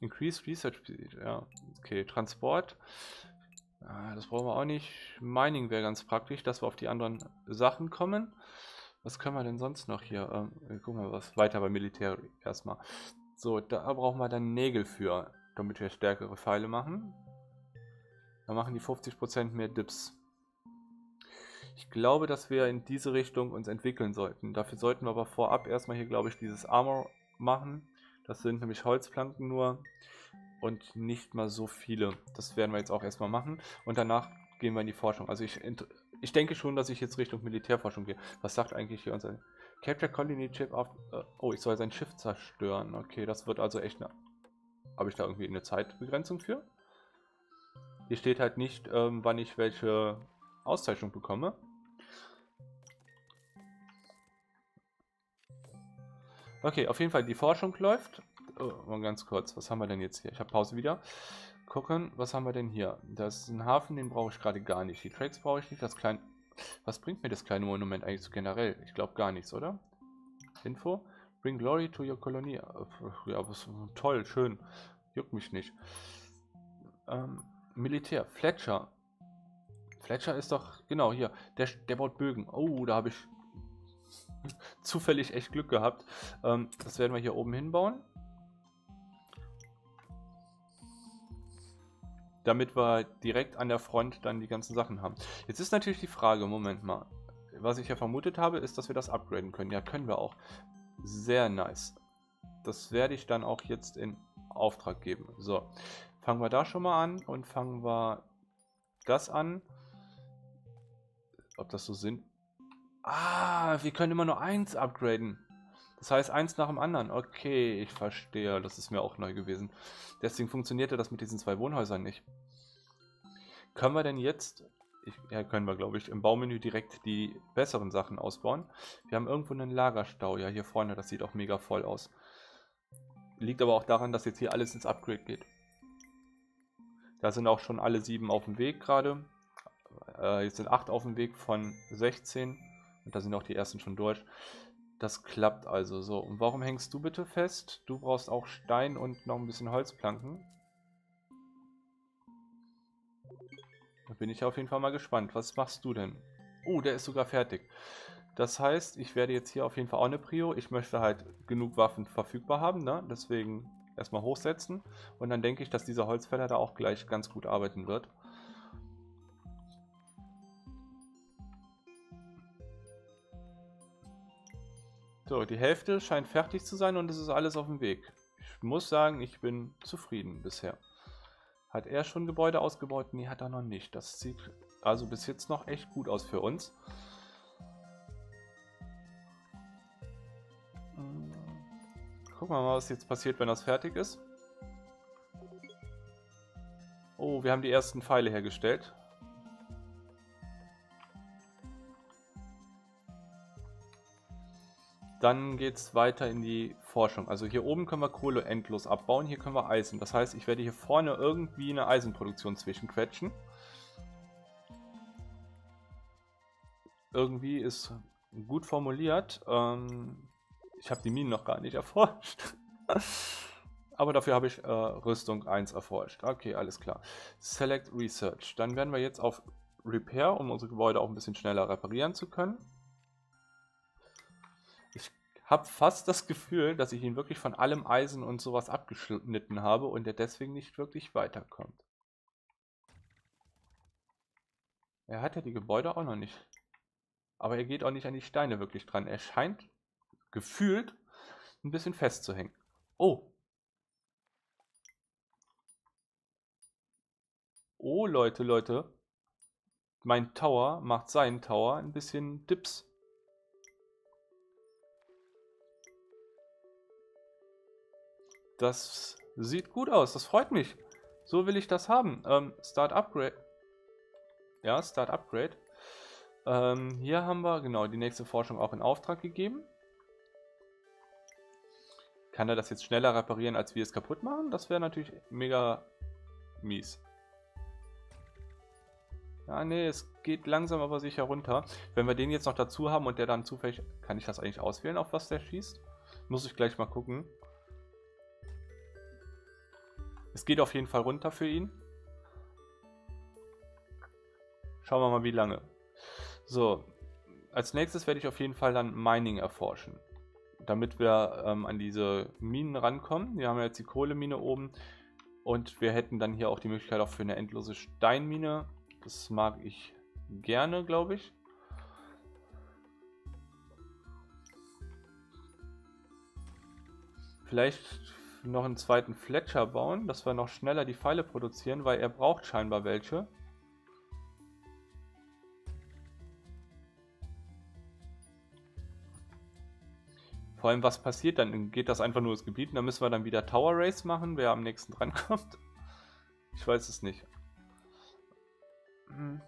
Increase Research Speed, ja. Okay, Transport. Ah, das brauchen wir auch nicht. Mining wäre ganz praktisch, dass wir auf die anderen Sachen kommen. Was können wir denn sonst noch hier? Ähm, gucken wir was weiter bei Militär erstmal. So, da brauchen wir dann Nägel für, damit wir stärkere Pfeile machen. Da machen die 50% mehr Dips. Ich glaube, dass wir in diese Richtung uns entwickeln sollten. Dafür sollten wir aber vorab erstmal hier, glaube ich, dieses Armor machen. Das sind nämlich Holzplanken nur und nicht mal so viele. Das werden wir jetzt auch erstmal machen und danach gehen wir in die Forschung. Also ich, ich denke schon, dass ich jetzt Richtung Militärforschung gehe. Was sagt eigentlich hier unser Capture Colony Chip auf... Äh, oh, ich soll sein Schiff zerstören. Okay, das wird also echt eine... Habe ich da irgendwie eine Zeitbegrenzung für? Hier steht halt nicht, ähm, wann ich welche Auszeichnung bekomme. Okay, auf jeden Fall, die Forschung läuft. Oh, mal ganz kurz, was haben wir denn jetzt hier? Ich habe Pause wieder. Gucken, was haben wir denn hier? Das ist ein Hafen, den brauche ich gerade gar nicht. Die Tracks brauche ich nicht. Das kleine. Was bringt mir das kleine Monument eigentlich so generell? Ich glaube gar nichts, oder? Info? Bring glory to your colony. Ja, was toll, schön. Juckt mich nicht. Ähm, Militär. Fletcher. Fletcher ist doch, genau, hier. Der, der baut Bögen. Oh, da habe ich zufällig echt Glück gehabt. Ähm, das werden wir hier oben hinbauen. Damit wir direkt an der Front dann die ganzen Sachen haben. Jetzt ist natürlich die Frage, Moment mal. Was ich ja vermutet habe, ist, dass wir das upgraden können. Ja, können wir auch. Sehr nice. Das werde ich dann auch jetzt in Auftrag geben. So, fangen wir da schon mal an und fangen wir das an. Ob das so sind? Ah, wir können immer nur eins upgraden. Das heißt, eins nach dem anderen. Okay, ich verstehe. Das ist mir auch neu gewesen. Deswegen funktionierte das mit diesen zwei Wohnhäusern nicht. Können wir denn jetzt... Ich, ja, können wir, glaube ich, im Baumenü direkt die besseren Sachen ausbauen. Wir haben irgendwo einen Lagerstau. Ja, hier vorne. Das sieht auch mega voll aus. Liegt aber auch daran, dass jetzt hier alles ins Upgrade geht. Da sind auch schon alle sieben auf dem Weg gerade. Äh, jetzt sind acht auf dem Weg von 16. Und da sind auch die ersten schon durch. Das klappt also so. Und warum hängst du bitte fest? Du brauchst auch Stein und noch ein bisschen Holzplanken. Da bin ich auf jeden Fall mal gespannt. Was machst du denn? Oh, der ist sogar fertig. Das heißt, ich werde jetzt hier auf jeden Fall auch eine Prio. Ich möchte halt genug Waffen verfügbar haben, ne? Deswegen erstmal hochsetzen. Und dann denke ich, dass dieser Holzfäller da auch gleich ganz gut arbeiten wird. So, die Hälfte scheint fertig zu sein und es ist alles auf dem Weg. Ich muss sagen, ich bin zufrieden bisher. Hat er schon Gebäude ausgebaut? Nee, hat er noch nicht. Das sieht also bis jetzt noch echt gut aus für uns. Gucken wir mal, was jetzt passiert, wenn das fertig ist. Oh, wir haben die ersten Pfeile hergestellt. Dann geht es weiter in die Forschung. Also hier oben können wir Kohle endlos abbauen, hier können wir Eisen. Das heißt, ich werde hier vorne irgendwie eine Eisenproduktion zwischenquetschen. Irgendwie ist gut formuliert. Ähm, ich habe die Minen noch gar nicht erforscht. Aber dafür habe ich äh, Rüstung 1 erforscht. Okay, alles klar. Select Research. Dann werden wir jetzt auf Repair, um unsere Gebäude auch ein bisschen schneller reparieren zu können habe fast das Gefühl, dass ich ihn wirklich von allem Eisen und sowas abgeschnitten habe und er deswegen nicht wirklich weiterkommt. Er hat ja die Gebäude auch noch nicht. Aber er geht auch nicht an die Steine wirklich dran. Er scheint gefühlt ein bisschen festzuhängen. Oh. Oh, Leute, Leute. Mein Tower macht seinen Tower ein bisschen Dips. Das sieht gut aus, das freut mich. So will ich das haben. Ähm, Start Upgrade. Ja, Start Upgrade. Ähm, hier haben wir genau die nächste Forschung auch in Auftrag gegeben. Kann er das jetzt schneller reparieren, als wir es kaputt machen? Das wäre natürlich mega mies. Ja, nee, es geht langsam aber sicher runter. Wenn wir den jetzt noch dazu haben und der dann zufällig... Kann ich das eigentlich auswählen, auf was der schießt? Muss ich gleich mal gucken. Es geht auf jeden Fall runter für ihn. Schauen wir mal, wie lange. So, als nächstes werde ich auf jeden Fall dann Mining erforschen. Damit wir ähm, an diese Minen rankommen. Wir haben ja jetzt die Kohlemine oben. Und wir hätten dann hier auch die Möglichkeit auch für eine endlose Steinmine. Das mag ich gerne, glaube ich. Vielleicht noch einen zweiten Fletcher bauen, dass wir noch schneller die Pfeile produzieren, weil er braucht scheinbar welche. Vor allem, was passiert dann? Geht das einfach nur das Gebiet und dann müssen wir dann wieder Tower Race machen, wer am nächsten drankommt? Ich weiß es nicht. Hm.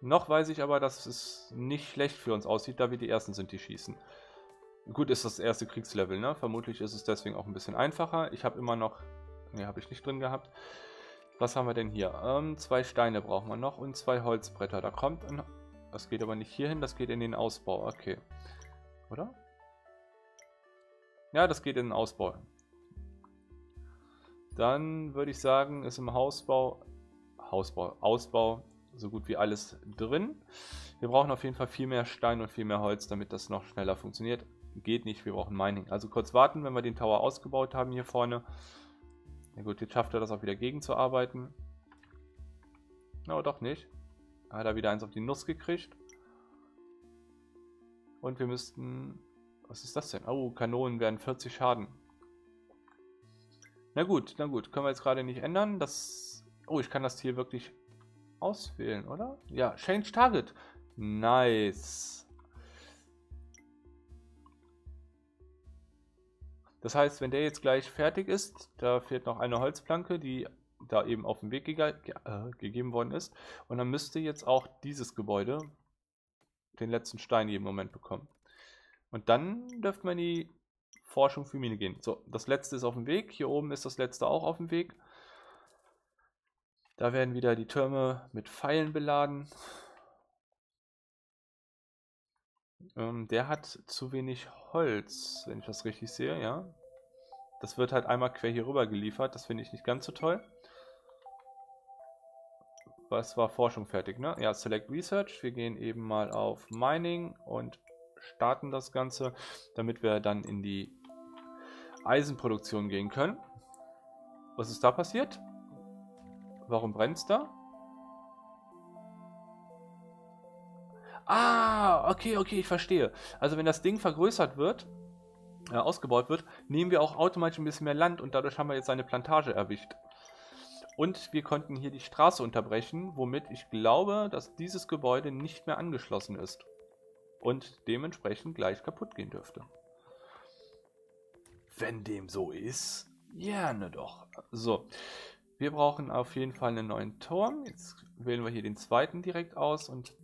Noch weiß ich aber, dass es nicht schlecht für uns aussieht, da wir die Ersten sind, die schießen. Gut, ist das erste Kriegslevel, ne? Vermutlich ist es deswegen auch ein bisschen einfacher. Ich habe immer noch... Ne, habe ich nicht drin gehabt. Was haben wir denn hier? Ähm, zwei Steine brauchen wir noch und zwei Holzbretter. Da kommt ein... Das geht aber nicht hier hin, das geht in den Ausbau. Okay. Oder? Ja, das geht in den Ausbau. Dann würde ich sagen, ist im Hausbau... Hausbau, Ausbau so gut wie alles drin. Wir brauchen auf jeden Fall viel mehr Stein und viel mehr Holz, damit das noch schneller funktioniert geht nicht, wir brauchen Mining. Also kurz warten, wenn wir den Tower ausgebaut haben hier vorne. Na gut, jetzt schafft er das auch wieder gegenzuarbeiten. No, doch nicht. Hat er wieder eins auf die Nuss gekriegt. Und wir müssten... Was ist das denn? Oh, Kanonen werden 40 Schaden. Na gut, na gut. Können wir jetzt gerade nicht ändern. Das. Oh, ich kann das hier wirklich auswählen, oder? Ja, Change Target. Nice. Das heißt, wenn der jetzt gleich fertig ist, da fehlt noch eine Holzplanke, die da eben auf den Weg ge äh, gegeben worden ist. Und dann müsste jetzt auch dieses Gebäude den letzten Stein jeden Moment bekommen. Und dann dürfte man in die Forschung für Mine gehen. So, das letzte ist auf dem Weg. Hier oben ist das letzte auch auf dem Weg. Da werden wieder die Türme mit Pfeilen beladen. Ähm, der hat zu wenig Holz, wenn ich das richtig sehe, ja. Das wird halt einmal quer hier rüber geliefert. Das finde ich nicht ganz so toll. Was war Forschung fertig, ne? Ja, Select Research. Wir gehen eben mal auf Mining und starten das Ganze, damit wir dann in die Eisenproduktion gehen können. Was ist da passiert? Warum brennt es da? Ah, okay, okay, ich verstehe. Also wenn das Ding vergrößert wird, äh, ausgebaut wird, nehmen wir auch automatisch ein bisschen mehr Land und dadurch haben wir jetzt eine Plantage erwischt. Und wir konnten hier die Straße unterbrechen, womit ich glaube, dass dieses Gebäude nicht mehr angeschlossen ist. Und dementsprechend gleich kaputt gehen dürfte. Wenn dem so ist, gerne doch. So, wir brauchen auf jeden Fall einen neuen Turm. Jetzt wählen wir hier den zweiten direkt aus und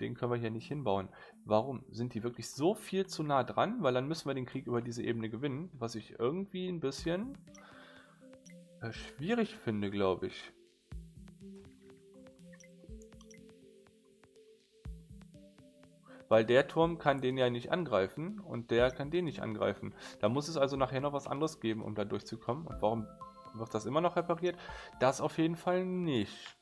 den können wir hier nicht hinbauen. Warum? Sind die wirklich so viel zu nah dran? Weil dann müssen wir den Krieg über diese Ebene gewinnen, was ich irgendwie ein bisschen schwierig finde, glaube ich. Weil der Turm kann den ja nicht angreifen und der kann den nicht angreifen. Da muss es also nachher noch was anderes geben, um da durchzukommen. Und warum wird das immer noch repariert? Das auf jeden Fall nicht.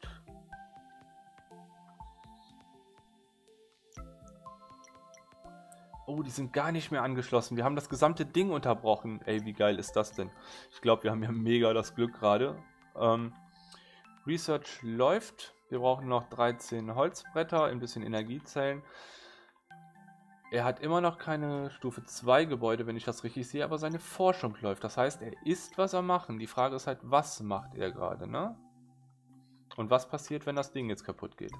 Oh, die sind gar nicht mehr angeschlossen. Wir haben das gesamte Ding unterbrochen. Ey, wie geil ist das denn? Ich glaube, wir haben ja mega das Glück gerade. Ähm, Research läuft. Wir brauchen noch 13 Holzbretter, ein bisschen Energiezellen. Er hat immer noch keine Stufe 2 Gebäude, wenn ich das richtig sehe, aber seine Forschung läuft. Das heißt, er ist, was er machen. Die Frage ist halt, was macht er gerade, ne? Und was passiert, wenn das Ding jetzt kaputt geht?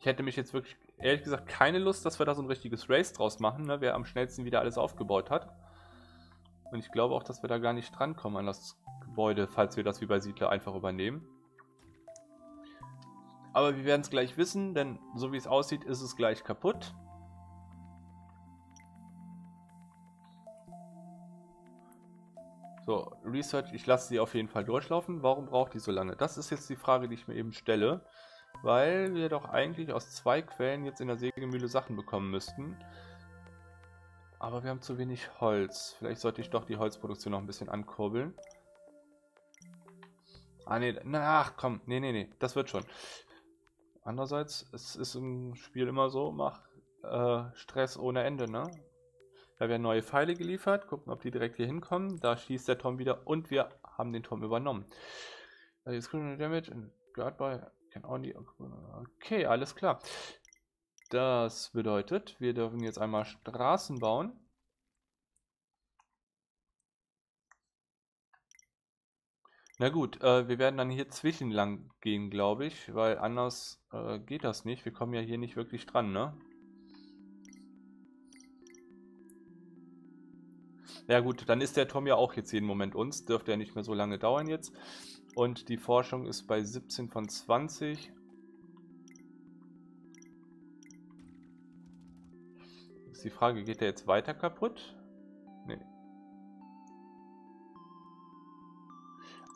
Ich hätte mich jetzt wirklich, ehrlich gesagt, keine Lust, dass wir da so ein richtiges Race draus machen, ne? wer am schnellsten wieder alles aufgebaut hat. Und ich glaube auch, dass wir da gar nicht drankommen an das Gebäude, falls wir das wie bei Siedler einfach übernehmen. Aber wir werden es gleich wissen, denn so wie es aussieht, ist es gleich kaputt. So, Research, ich lasse sie auf jeden Fall durchlaufen. Warum braucht die so lange? Das ist jetzt die Frage, die ich mir eben stelle weil wir doch eigentlich aus zwei Quellen jetzt in der Sägemühle Sachen bekommen müssten. Aber wir haben zu wenig Holz. Vielleicht sollte ich doch die Holzproduktion noch ein bisschen ankurbeln. Ah, nee, ach komm, nee, nee, nee, das wird schon. Andererseits, es ist im Spiel immer so, mach äh, Stress ohne Ende, ne? Da werden neue Pfeile geliefert, gucken, ob die direkt hier hinkommen. Da schießt der Turm wieder und wir haben den Turm übernommen. Uh, jetzt Damage and guard by kann auch nicht. Okay, alles klar. Das bedeutet, wir dürfen jetzt einmal Straßen bauen. Na gut, äh, wir werden dann hier zwischenlang gehen, glaube ich, weil anders äh, geht das nicht. Wir kommen ja hier nicht wirklich dran, ne? Ja gut, dann ist der Tom ja auch jetzt jeden Moment uns. Dürfte ja nicht mehr so lange dauern jetzt. Und die Forschung ist bei 17 von 20. Ist die Frage, geht der jetzt weiter kaputt? Nee.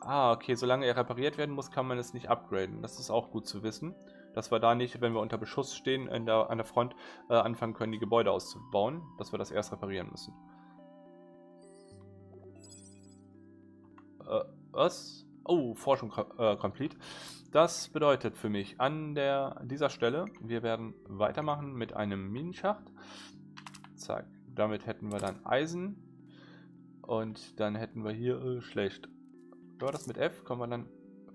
Ah, okay, solange er repariert werden muss, kann man es nicht upgraden. Das ist auch gut zu wissen. Dass wir da nicht, wenn wir unter Beschuss stehen der, an der Front, äh, anfangen können, die Gebäude auszubauen. Dass wir das erst reparieren müssen. Äh, was? Oh, Forschung äh, complete. Das bedeutet für mich an der, dieser Stelle, wir werden weitermachen mit einem Minenschacht. Zack, damit hätten wir dann Eisen. Und dann hätten wir hier, äh, schlecht. War das mit F? Kommen wir dann,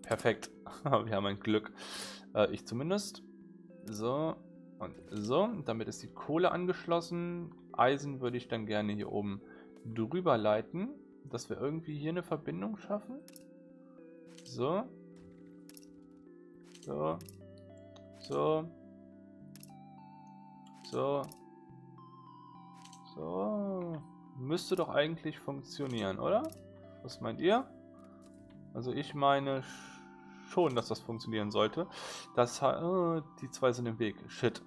perfekt. wir haben ein Glück. Äh, ich zumindest. So, und so. Damit ist die Kohle angeschlossen. Eisen würde ich dann gerne hier oben drüber leiten, dass wir irgendwie hier eine Verbindung schaffen. So. So. So. So. So. Müsste doch eigentlich funktionieren, oder? Was meint ihr? Also ich meine schon, dass das funktionieren sollte. Das, äh, die zwei sind im Weg. Shit.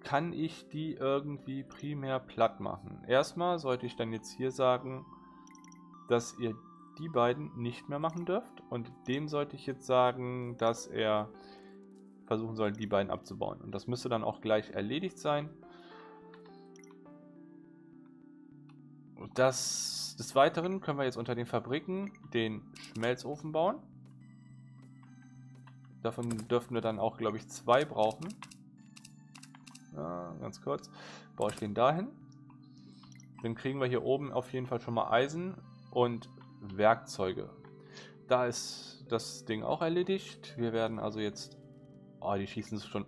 Kann ich die irgendwie primär platt machen? Erstmal sollte ich dann jetzt hier sagen, dass ihr die beiden nicht mehr machen dürft. Und dem sollte ich jetzt sagen, dass er versuchen soll, die beiden abzubauen. Und das müsste dann auch gleich erledigt sein. Das, des Weiteren können wir jetzt unter den Fabriken den Schmelzofen bauen. Davon dürften wir dann auch, glaube ich, zwei brauchen. Ja, ganz kurz. Baue ich den dahin. Dann kriegen wir hier oben auf jeden Fall schon mal Eisen und Werkzeuge. Da ist das Ding auch erledigt. Wir werden also jetzt... Oh, die schießen es schon...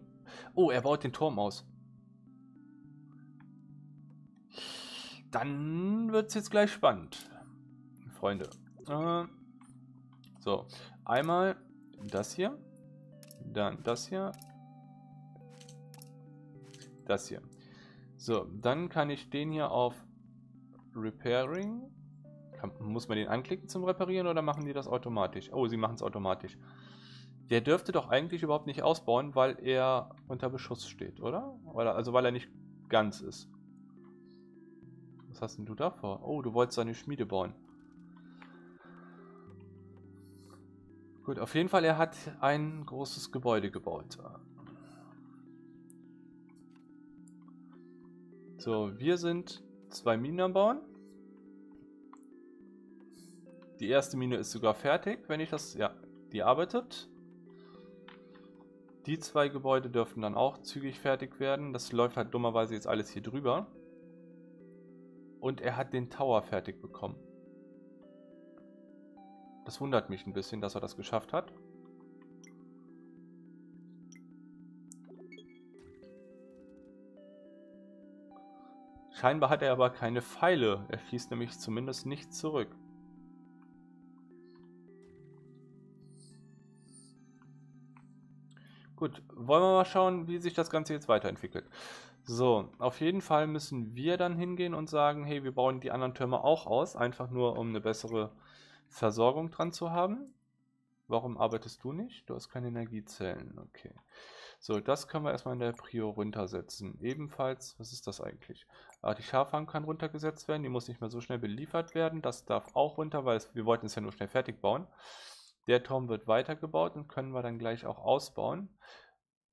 Oh, er baut den Turm aus. Dann wird es jetzt gleich spannend. Freunde. Äh, so, einmal das hier. Dann das hier. Das hier. So, dann kann ich den hier auf Repairing. Muss man den anklicken zum Reparieren oder machen die das automatisch? Oh, sie machen es automatisch. Der dürfte doch eigentlich überhaupt nicht ausbauen, weil er unter Beschuss steht, oder? oder also weil er nicht ganz ist. Was hast denn du da vor? Oh, du wolltest seine Schmiede bauen. Gut, auf jeden Fall, er hat ein großes Gebäude gebaut. So, wir sind zwei Minen am Bauen. Die erste Mine ist sogar fertig, wenn ich das... Ja, die arbeitet. Die zwei Gebäude dürften dann auch zügig fertig werden. Das läuft halt dummerweise jetzt alles hier drüber. Und er hat den Tower fertig bekommen. Das wundert mich ein bisschen, dass er das geschafft hat. Scheinbar hat er aber keine Pfeile. Er schießt nämlich zumindest nicht zurück. Gut, wollen wir mal schauen, wie sich das Ganze jetzt weiterentwickelt. So, auf jeden Fall müssen wir dann hingehen und sagen, hey, wir bauen die anderen Türme auch aus, einfach nur um eine bessere Versorgung dran zu haben. Warum arbeitest du nicht? Du hast keine Energiezellen. Okay. So, das können wir erstmal in der Prio runtersetzen. Ebenfalls, was ist das eigentlich? Ah, die Schaffarm kann runtergesetzt werden. Die muss nicht mehr so schnell beliefert werden. Das darf auch runter, weil es, wir wollten es ja nur schnell fertig bauen. Der Turm wird weitergebaut und können wir dann gleich auch ausbauen.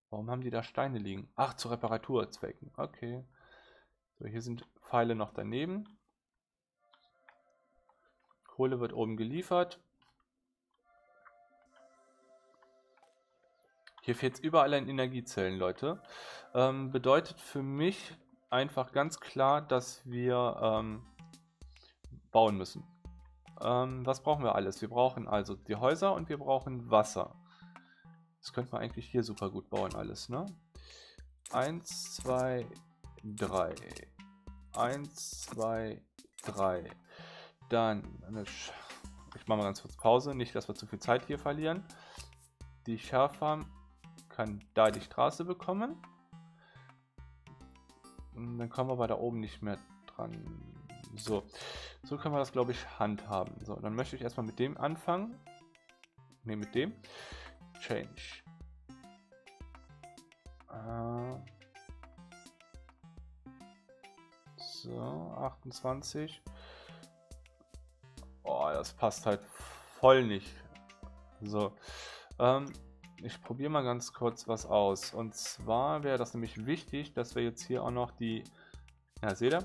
Warum haben die da Steine liegen? Ach, zu Reparaturzwecken. Okay. So, hier sind Pfeile noch daneben. Kohle wird oben geliefert. Hier fehlt es überall an Energiezellen, Leute. Ähm, bedeutet für mich einfach ganz klar, dass wir ähm, bauen müssen. Ähm, was brauchen wir alles? Wir brauchen also die Häuser und wir brauchen Wasser. Das könnte man eigentlich hier super gut bauen alles, ne? 1, 2, 3. 1, 2, 3. Dann, ich mache mal ganz kurz Pause, nicht, dass wir zu viel Zeit hier verlieren. Die Schaffarm kann da die Straße bekommen. Und dann kommen wir aber da oben nicht mehr dran. So, so können wir das, glaube ich, handhaben. So, dann möchte ich erstmal mit dem anfangen. Ne, mit dem. Change. Äh, so, 28. Oh, das passt halt voll nicht. So. Ähm, ich probiere mal ganz kurz was aus. Und zwar wäre das nämlich wichtig, dass wir jetzt hier auch noch die... Ja, seht ihr?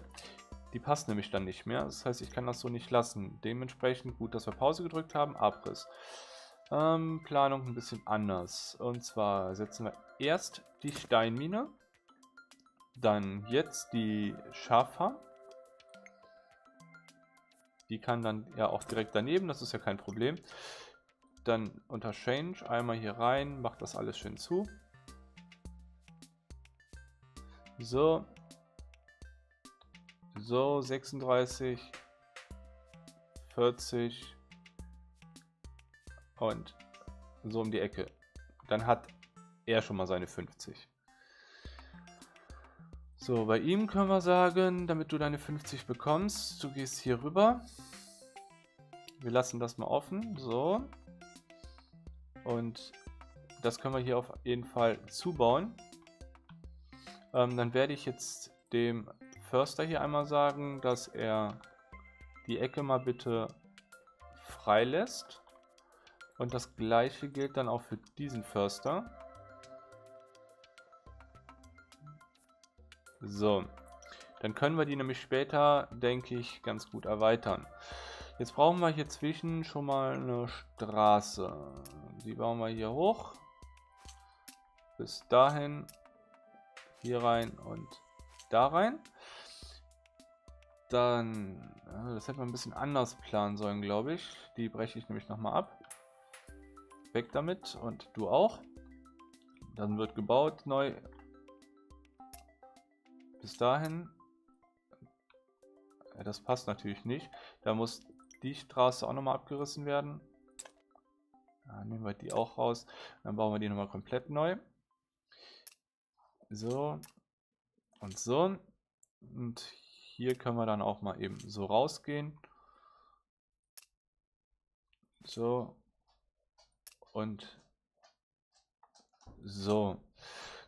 Die passt nämlich dann nicht mehr. Das heißt, ich kann das so nicht lassen. Dementsprechend gut, dass wir Pause gedrückt haben. Abriss. Ähm, Planung ein bisschen anders. Und zwar setzen wir erst die Steinmine. Dann jetzt die Schaffarm. Die kann dann ja auch direkt daneben, das ist ja kein Problem. Dann unter Change einmal hier rein, macht das alles schön zu. So. So, 36. 40 und so um die Ecke. Dann hat er schon mal seine 50. So, bei ihm können wir sagen, damit du deine 50 bekommst, du gehst hier rüber. Wir lassen das mal offen. So. Und das können wir hier auf jeden Fall zubauen. Ähm, dann werde ich jetzt dem Förster hier einmal sagen, dass er die Ecke mal bitte frei lässt. Und das gleiche gilt dann auch für diesen Förster. So, dann können wir die nämlich später, denke ich, ganz gut erweitern. Jetzt brauchen wir hier zwischen schon mal eine Straße. Die bauen wir hier hoch. Bis dahin. Hier rein und da rein. Dann, das hätte man ein bisschen anders planen sollen, glaube ich. Die breche ich nämlich nochmal ab. Weg damit und du auch. Dann wird gebaut neu. Bis dahin. Das passt natürlich nicht. Da muss die Straße auch nochmal abgerissen werden. Ja, nehmen wir die auch raus. Dann bauen wir die nochmal komplett neu. So. Und so. Und hier können wir dann auch mal eben so rausgehen. So. Und so.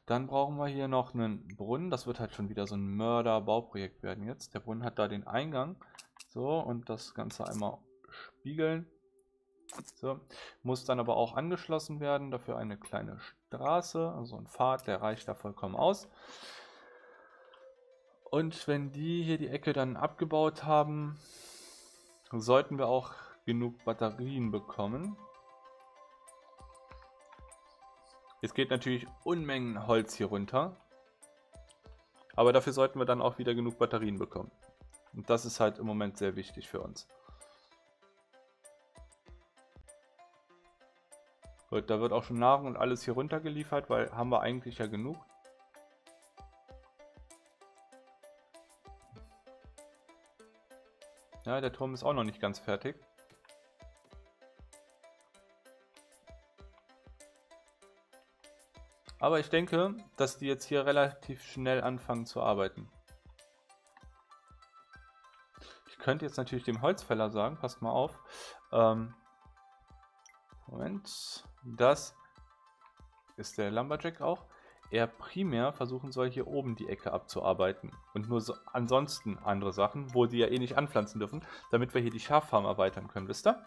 Dann brauchen wir hier noch einen Brunnen. Das wird halt schon wieder so ein Mörder-Bauprojekt werden jetzt. Der Brunnen hat da den Eingang. So, und das Ganze einmal spiegeln. So, muss dann aber auch angeschlossen werden. Dafür eine kleine Straße, also ein Pfad, der reicht da vollkommen aus. Und wenn die hier die Ecke dann abgebaut haben, sollten wir auch genug Batterien bekommen. Jetzt geht natürlich Unmengen Holz hier runter. Aber dafür sollten wir dann auch wieder genug Batterien bekommen. Und das ist halt im Moment sehr wichtig für uns. Gut, da wird auch schon Nahrung und alles hier runter geliefert, weil haben wir eigentlich ja genug. Ja, der Turm ist auch noch nicht ganz fertig. Aber ich denke, dass die jetzt hier relativ schnell anfangen zu arbeiten. Ich könnte jetzt natürlich dem Holzfäller sagen, passt mal auf. Ähm, Moment, das ist der Lumberjack auch. Er primär versuchen soll, hier oben die Ecke abzuarbeiten. Und nur so ansonsten andere Sachen, wo die ja eh nicht anpflanzen dürfen, damit wir hier die Schaffarm erweitern können, wisst ihr?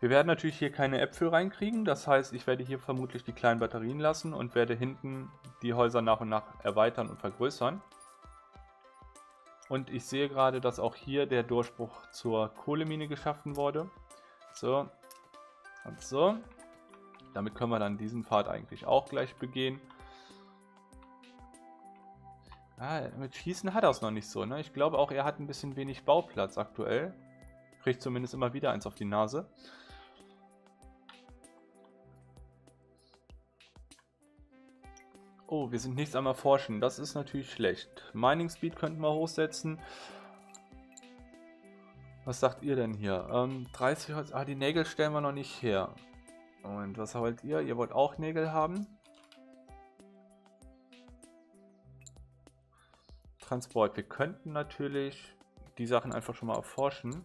Wir werden natürlich hier keine Äpfel reinkriegen, das heißt, ich werde hier vermutlich die kleinen Batterien lassen und werde hinten die Häuser nach und nach erweitern und vergrößern. Und ich sehe gerade, dass auch hier der Durchbruch zur Kohlemine geschaffen wurde. So und so. Damit können wir dann diesen Pfad eigentlich auch gleich begehen. Ah, mit Schießen hat er es noch nicht so. Ne? Ich glaube auch, er hat ein bisschen wenig Bauplatz aktuell. Kriegt zumindest immer wieder eins auf die Nase. Oh, wir sind nichts am Erforschen. Das ist natürlich schlecht. Mining Speed könnten wir hochsetzen. Was sagt ihr denn hier? Ähm, 30 Holz. Ah, die Nägel stellen wir noch nicht her. Und was wollt ihr? Ihr wollt auch Nägel haben? Transport. Wir könnten natürlich die Sachen einfach schon mal erforschen.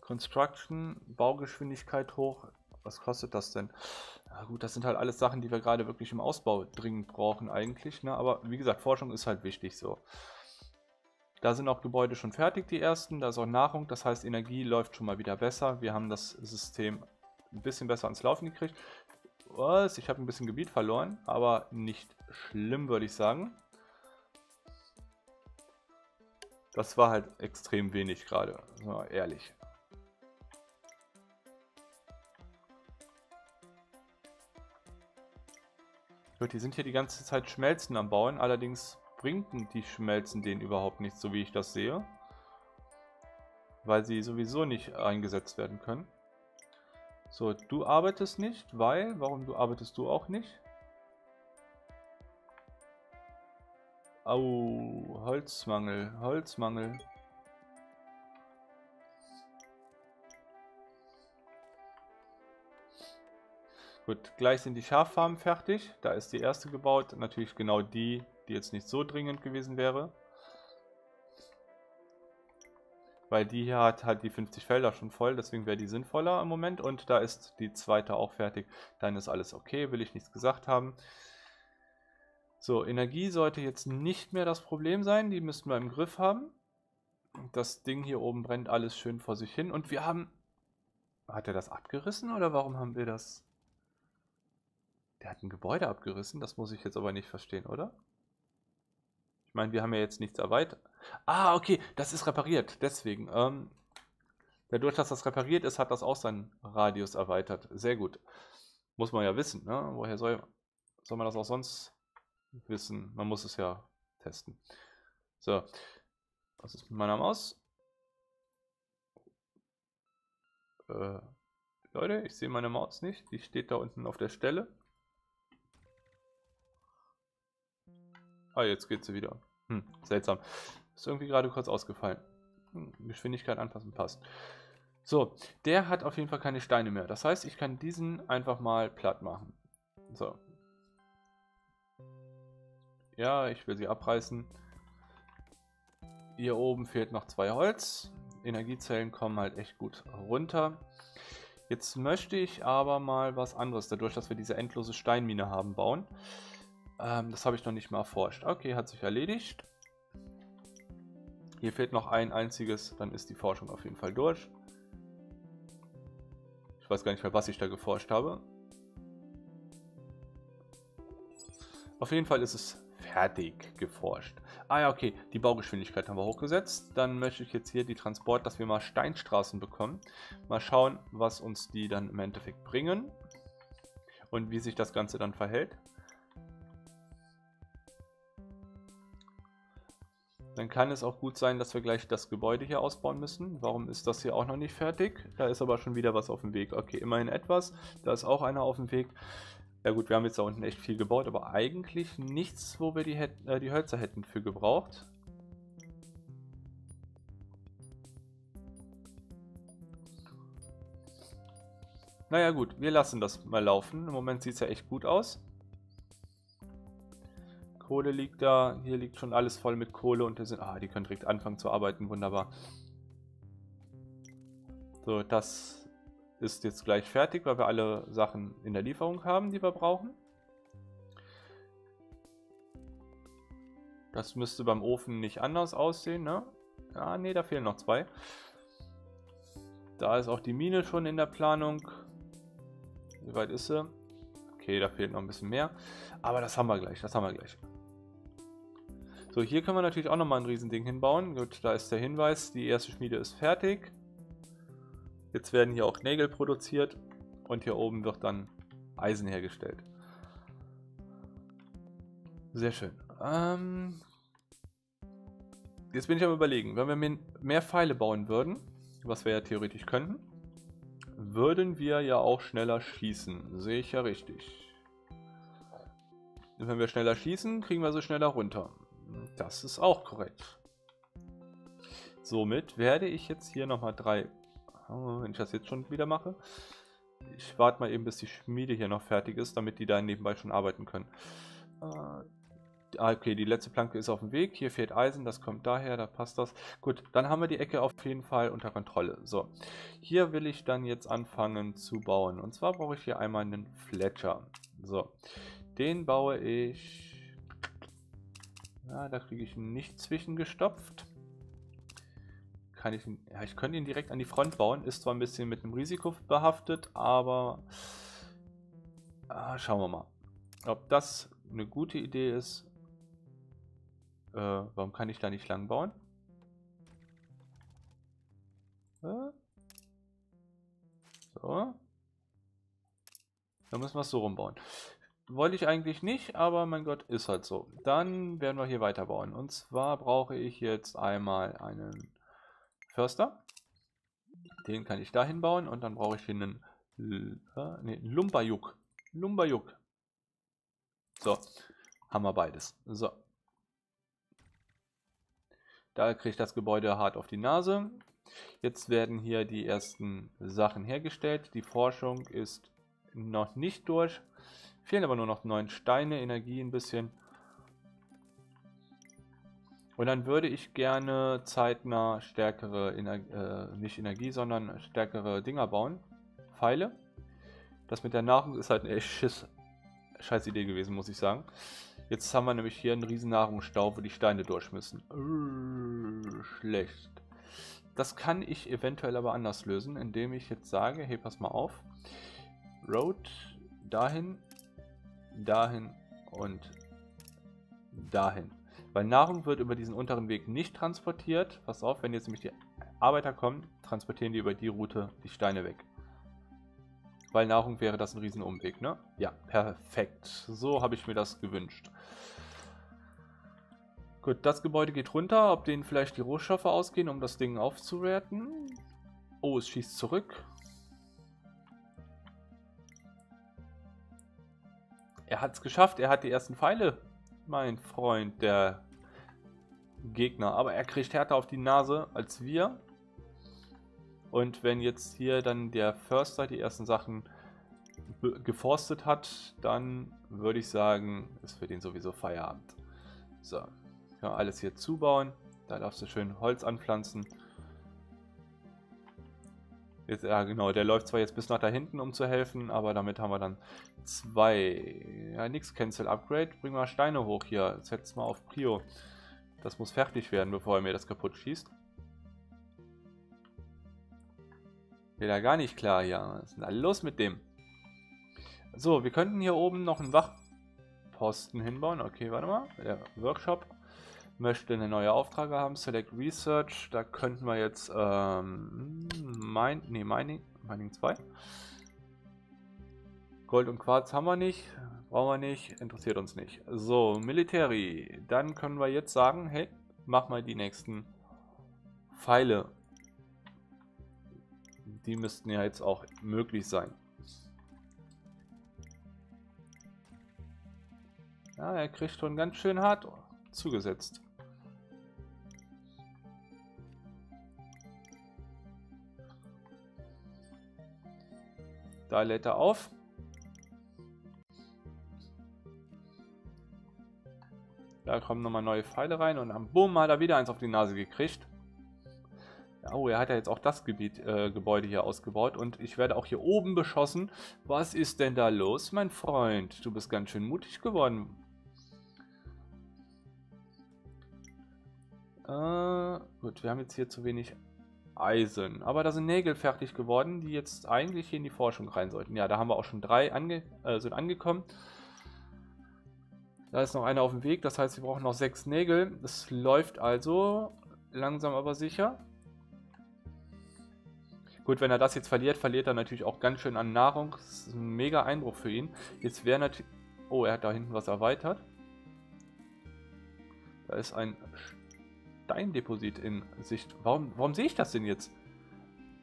Construction, Baugeschwindigkeit hoch. Was kostet das denn? Ja gut, das sind halt alles Sachen, die wir gerade wirklich im Ausbau dringend brauchen eigentlich. Ne? Aber wie gesagt, Forschung ist halt wichtig so. Da sind auch Gebäude schon fertig, die ersten. Da ist auch Nahrung, das heißt Energie läuft schon mal wieder besser. Wir haben das System ein bisschen besser ans Laufen gekriegt. Was? Ich habe ein bisschen Gebiet verloren, aber nicht schlimm, würde ich sagen. Das war halt extrem wenig gerade, ehrlich. Gut, die sind hier die ganze Zeit Schmelzen am Bauen, allerdings bringen die Schmelzen denen überhaupt nichts, so wie ich das sehe. Weil sie sowieso nicht eingesetzt werden können. So, du arbeitest nicht, weil, warum du arbeitest du auch nicht? Au, Holzmangel, Holzmangel. Gut, gleich sind die Schaffarmen fertig. Da ist die erste gebaut. Natürlich genau die, die jetzt nicht so dringend gewesen wäre. Weil die hier hat halt die 50 Felder schon voll, deswegen wäre die sinnvoller im Moment. Und da ist die zweite auch fertig. Dann ist alles okay, will ich nichts gesagt haben. So, Energie sollte jetzt nicht mehr das Problem sein. Die müssten wir im Griff haben. Das Ding hier oben brennt alles schön vor sich hin. Und wir haben... Hat er das abgerissen oder warum haben wir das... Der hat ein Gebäude abgerissen, das muss ich jetzt aber nicht verstehen, oder? Ich meine, wir haben ja jetzt nichts erweitert. Ah, okay, das ist repariert. Deswegen. Ähm, dadurch, dass das repariert ist, hat das auch seinen Radius erweitert. Sehr gut. Muss man ja wissen. Ne? Woher soll, soll man das auch sonst wissen? Man muss es ja testen. So. Was ist mit meiner Maus? Äh, Leute, ich sehe meine Maus nicht. Die steht da unten auf der Stelle. Ah, jetzt geht sie wieder. Hm, seltsam. Ist irgendwie gerade kurz ausgefallen. Hm, Geschwindigkeit anpassen passt. So, der hat auf jeden Fall keine Steine mehr. Das heißt, ich kann diesen einfach mal platt machen. So. Ja, ich will sie abreißen. Hier oben fehlt noch zwei Holz. Energiezellen kommen halt echt gut runter. Jetzt möchte ich aber mal was anderes, dadurch, dass wir diese endlose Steinmine haben, bauen. Ähm, das habe ich noch nicht mal erforscht. Okay, hat sich erledigt. Hier fehlt noch ein einziges, dann ist die Forschung auf jeden Fall durch. Ich weiß gar nicht mehr, was ich da geforscht habe. Auf jeden Fall ist es fertig geforscht. Ah ja, okay, die Baugeschwindigkeit haben wir hochgesetzt. Dann möchte ich jetzt hier die Transport, dass wir mal Steinstraßen bekommen. Mal schauen, was uns die dann im Endeffekt bringen. Und wie sich das Ganze dann verhält. Dann kann es auch gut sein, dass wir gleich das Gebäude hier ausbauen müssen. Warum ist das hier auch noch nicht fertig? Da ist aber schon wieder was auf dem Weg. Okay, immerhin etwas. Da ist auch einer auf dem Weg. Ja gut, wir haben jetzt da unten echt viel gebaut, aber eigentlich nichts, wo wir die, äh, die Hölzer hätten für gebraucht. Naja gut, wir lassen das mal laufen. Im Moment sieht es ja echt gut aus. Kohle liegt da. Hier liegt schon alles voll mit Kohle und wir sind. Ah, die können direkt anfangen zu arbeiten. Wunderbar. So, das ist jetzt gleich fertig, weil wir alle Sachen in der Lieferung haben, die wir brauchen. Das müsste beim Ofen nicht anders aussehen, ne? Ah, ne, da fehlen noch zwei. Da ist auch die Mine schon in der Planung. Wie weit ist sie? Okay, da fehlt noch ein bisschen mehr. Aber das haben wir gleich, das haben wir gleich. So, hier können wir natürlich auch nochmal ein Riesending hinbauen. Gut, da ist der Hinweis, die erste Schmiede ist fertig. Jetzt werden hier auch Nägel produziert und hier oben wird dann Eisen hergestellt. Sehr schön. Ähm jetzt bin ich am überlegen, wenn wir mehr Pfeile bauen würden, was wir ja theoretisch könnten, würden wir ja auch schneller schießen. Sehe ich ja richtig. wenn wir schneller schießen, kriegen wir so schneller runter. Das ist auch korrekt. Somit werde ich jetzt hier nochmal drei, oh, wenn ich das jetzt schon wieder mache, ich warte mal eben, bis die Schmiede hier noch fertig ist, damit die da nebenbei schon arbeiten können. Äh, ah, okay, die letzte Planke ist auf dem Weg. Hier fehlt Eisen, das kommt daher, da passt das. Gut, dann haben wir die Ecke auf jeden Fall unter Kontrolle. So, hier will ich dann jetzt anfangen zu bauen. Und zwar brauche ich hier einmal einen Fletcher. So, den baue ich ja, da kriege ich ihn nicht zwischengestopft. Kann ich ihn, ja, ich könnte ihn direkt an die Front bauen. Ist zwar ein bisschen mit einem Risiko behaftet, aber ah, schauen wir mal. Ob das eine gute Idee ist. Äh, warum kann ich da nicht lang bauen? Äh? So. Dann müssen wir es so rumbauen. Wollte ich eigentlich nicht, aber mein Gott, ist halt so. Dann werden wir hier weiterbauen. Und zwar brauche ich jetzt einmal einen Förster. Den kann ich dahin bauen und dann brauche ich hier einen äh, nee, Lumberjuk. Lumberjuk. So, haben wir beides. So. Da kriegt das Gebäude hart auf die Nase. Jetzt werden hier die ersten Sachen hergestellt. Die Forschung ist noch nicht durch. Fehlen aber nur noch neun Steine, Energie ein bisschen. Und dann würde ich gerne zeitnah stärkere, Ener äh, nicht Energie, sondern stärkere Dinger bauen. Pfeile. Das mit der Nahrung ist halt eine Schiss scheiß Idee gewesen, muss ich sagen. Jetzt haben wir nämlich hier einen riesen Nahrungsstau, wo die Steine durch müssen. Äh, schlecht. Das kann ich eventuell aber anders lösen, indem ich jetzt sage, hey, pass mal auf. Road dahin, dahin und dahin. Weil Nahrung wird über diesen unteren Weg nicht transportiert. Pass auf, wenn jetzt nämlich die Arbeiter kommen, transportieren die über die Route die Steine weg. Weil Nahrung wäre das ein Riesenumweg, ne? Ja, perfekt. So habe ich mir das gewünscht. Gut, das Gebäude geht runter. Ob denen vielleicht die Rohstoffe ausgehen, um das Ding aufzuwerten. Oh, es schießt zurück. Er hat es geschafft. Er hat die ersten Pfeile. Mein Freund, der Gegner. Aber er kriegt härter auf die Nase als wir. Und wenn jetzt hier dann der Förster die ersten Sachen geforstet hat, dann würde ich sagen, ist für den sowieso Feierabend. So, alles hier zubauen. Da darfst du schön Holz anpflanzen. Jetzt, ja genau, der läuft zwar jetzt bis nach da hinten, um zu helfen, aber damit haben wir dann zwei. Ja, nix Cancel Upgrade. Bringen wir Steine hoch hier. Setz mal auf Prio. Das muss fertig werden, bevor er mir das kaputt schießt. Geht ja gar nicht klar hier. Was ist denn da los mit dem? So, wir könnten hier oben noch einen Wachposten hinbauen. Okay, warte mal. Der Workshop möchte eine neue Auftrage haben. Select Research. Da könnten wir jetzt ähm, mein, nee, Mining, Mining 2. Gold und Quarz haben wir nicht. Brauchen wir nicht. Interessiert uns nicht. So, Military. Dann können wir jetzt sagen, hey, mach mal die nächsten Pfeile die müssten ja jetzt auch möglich sein. Ja, er kriegt schon ganz schön hart zugesetzt. Da lädt er auf. Da kommen nochmal neue Pfeile rein und am Bumm hat er wieder eins auf die Nase gekriegt. Oh, er hat ja jetzt auch das Gebiet, äh, Gebäude hier ausgebaut und ich werde auch hier oben beschossen. Was ist denn da los, mein Freund? Du bist ganz schön mutig geworden. Äh, gut, wir haben jetzt hier zu wenig Eisen. Aber da sind Nägel fertig geworden, die jetzt eigentlich hier in die Forschung rein sollten. Ja, da haben wir auch schon drei ange äh, sind angekommen. Da ist noch einer auf dem Weg, das heißt, wir brauchen noch sechs Nägel. Es läuft also langsam aber sicher. Gut, wenn er das jetzt verliert, verliert er natürlich auch ganz schön an Nahrung. Das ist ein mega Einbruch für ihn. Jetzt wäre natürlich... Oh, er hat da hinten was erweitert. Da ist ein Steindeposit in Sicht. Warum, warum sehe ich das denn jetzt?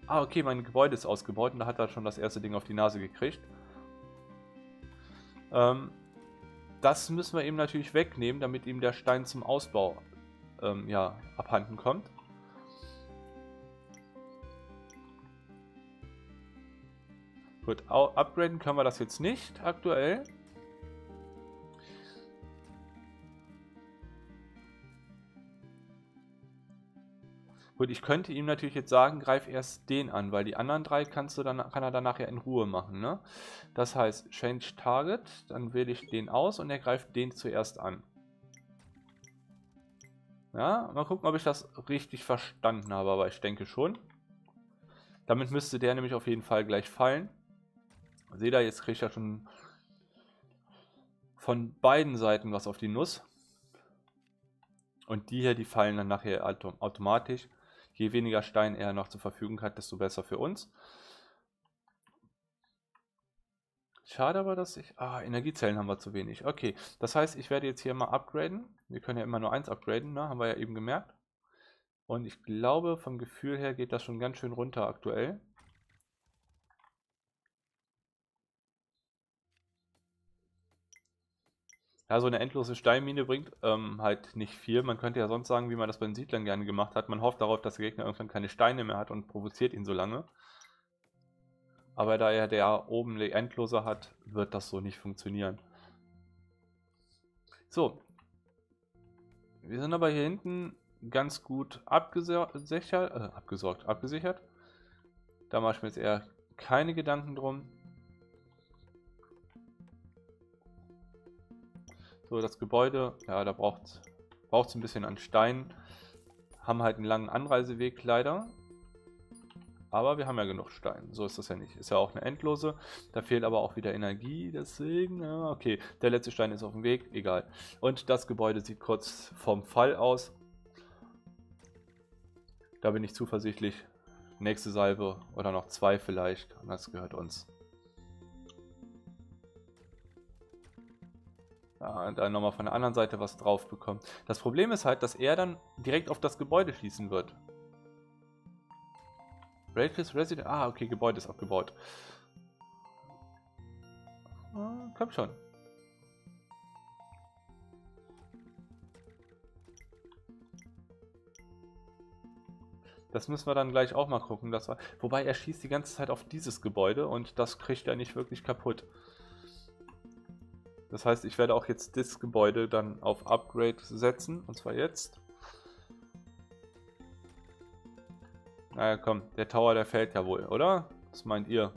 Ah, okay, mein Gebäude ist ausgebaut und da hat er schon das erste Ding auf die Nase gekriegt. Ähm, das müssen wir ihm natürlich wegnehmen, damit ihm der Stein zum Ausbau ähm, ja, abhanden kommt. Gut, upgraden können wir das jetzt nicht aktuell. Gut, ich könnte ihm natürlich jetzt sagen, greif erst den an, weil die anderen drei kannst du dann, kann er dann nachher in Ruhe machen. Ne? Das heißt, Change Target, dann wähle ich den aus und er greift den zuerst an. Ja, mal gucken, ob ich das richtig verstanden habe, aber ich denke schon. Damit müsste der nämlich auf jeden Fall gleich fallen. Seht ihr, jetzt kriegt er schon von beiden Seiten was auf die Nuss. Und die hier, die fallen dann nachher automatisch. Je weniger Stein er noch zur Verfügung hat, desto besser für uns. Schade aber, dass ich... Ah, Energiezellen haben wir zu wenig. Okay, das heißt, ich werde jetzt hier mal upgraden. Wir können ja immer nur eins upgraden, ne? haben wir ja eben gemerkt. Und ich glaube, vom Gefühl her geht das schon ganz schön runter aktuell. Ja, so eine endlose Steinmine bringt ähm, halt nicht viel. Man könnte ja sonst sagen, wie man das bei den Siedlern gerne gemacht hat. Man hofft darauf, dass der Gegner irgendwann keine Steine mehr hat und provoziert ihn so lange. Aber da er der oben die Endlose hat, wird das so nicht funktionieren. So. Wir sind aber hier hinten ganz gut abgesichert, äh, abgesorgt, abgesichert. Da mache ich mir jetzt eher keine Gedanken drum. So, das Gebäude, ja, da braucht es ein bisschen an Stein. Haben halt einen langen Anreiseweg leider. Aber wir haben ja genug Stein. So ist das ja nicht. Ist ja auch eine endlose. Da fehlt aber auch wieder Energie. Deswegen, ja, okay. Der letzte Stein ist auf dem Weg. Egal. Und das Gebäude sieht kurz vom Fall aus. Da bin ich zuversichtlich. Nächste Salve oder noch zwei vielleicht. Und das gehört uns. Ja, dann nochmal von der anderen Seite was drauf bekommen. Das Problem ist halt, dass er dann direkt auf das Gebäude schießen wird. Rachels Resident. Ah, okay, Gebäude ist abgebaut. Ah, komm schon. Das müssen wir dann gleich auch mal gucken. Dass wir, wobei er schießt die ganze Zeit auf dieses Gebäude und das kriegt er nicht wirklich kaputt. Das heißt, ich werde auch jetzt das Gebäude dann auf Upgrade setzen. Und zwar jetzt. Naja, komm, der Tower, der fällt ja wohl, oder? Was meint ihr?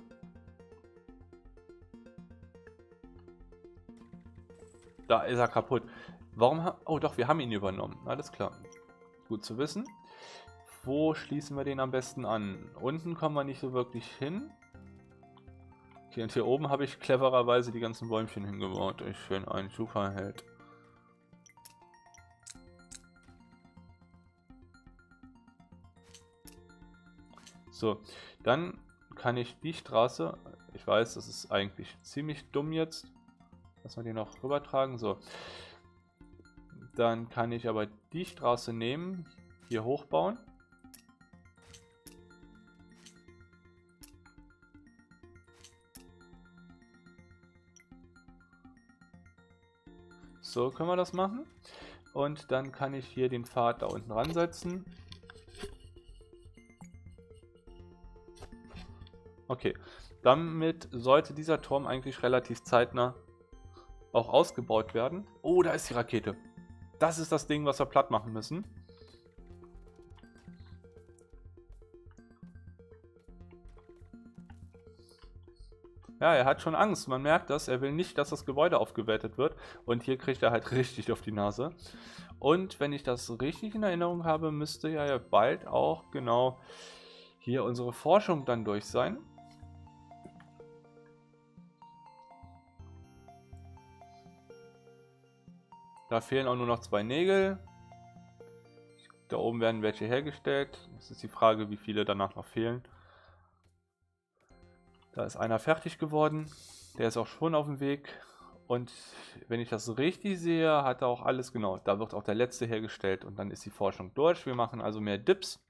Da ist er kaputt. Warum Oh doch, wir haben ihn übernommen. Alles klar. Gut zu wissen. Wo schließen wir den am besten an? Unten kommen wir nicht so wirklich hin. Okay, und hier oben habe ich clevererweise die ganzen Bäumchen hingebaut. Ich bin ein Superheld. So, dann kann ich die Straße, ich weiß, das ist eigentlich ziemlich dumm jetzt, dass wir die noch rübertragen. So, dann kann ich aber die Straße nehmen, hier hochbauen. So können wir das machen. Und dann kann ich hier den Pfad da unten ransetzen. Okay, damit sollte dieser Turm eigentlich relativ zeitnah auch ausgebaut werden. Oh, da ist die Rakete. Das ist das Ding, was wir platt machen müssen. Ja, er hat schon Angst. Man merkt das. Er will nicht, dass das Gebäude aufgewertet wird. Und hier kriegt er halt richtig auf die Nase. Und wenn ich das richtig in Erinnerung habe, müsste ja bald auch genau hier unsere Forschung dann durch sein. Da fehlen auch nur noch zwei Nägel. Da oben werden welche hergestellt. Es ist die Frage, wie viele danach noch fehlen. Da ist einer fertig geworden. Der ist auch schon auf dem Weg. Und wenn ich das richtig sehe, hat er auch alles genau. Da wird auch der letzte hergestellt und dann ist die Forschung durch. Wir machen also mehr Dips.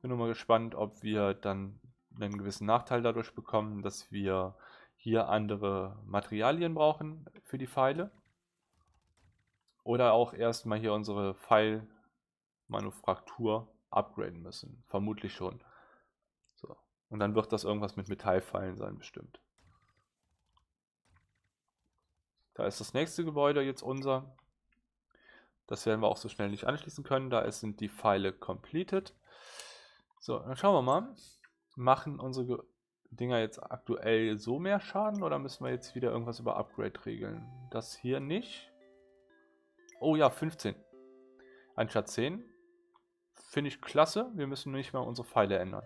Bin nur mal gespannt, ob wir dann einen gewissen Nachteil dadurch bekommen, dass wir hier andere Materialien brauchen für die Pfeile. Oder auch erstmal hier unsere Pfeilmanufaktur upgraden müssen. Vermutlich schon. Und dann wird das irgendwas mit Metallpfeilen sein, bestimmt. Da ist das nächste Gebäude jetzt unser. Das werden wir auch so schnell nicht anschließen können. Da sind die Pfeile completed. So, dann schauen wir mal. Machen unsere Dinger jetzt aktuell so mehr Schaden oder müssen wir jetzt wieder irgendwas über Upgrade regeln? Das hier nicht. Oh ja, 15. Anstatt 10. Finde ich klasse. Wir müssen nicht mal unsere Pfeile ändern.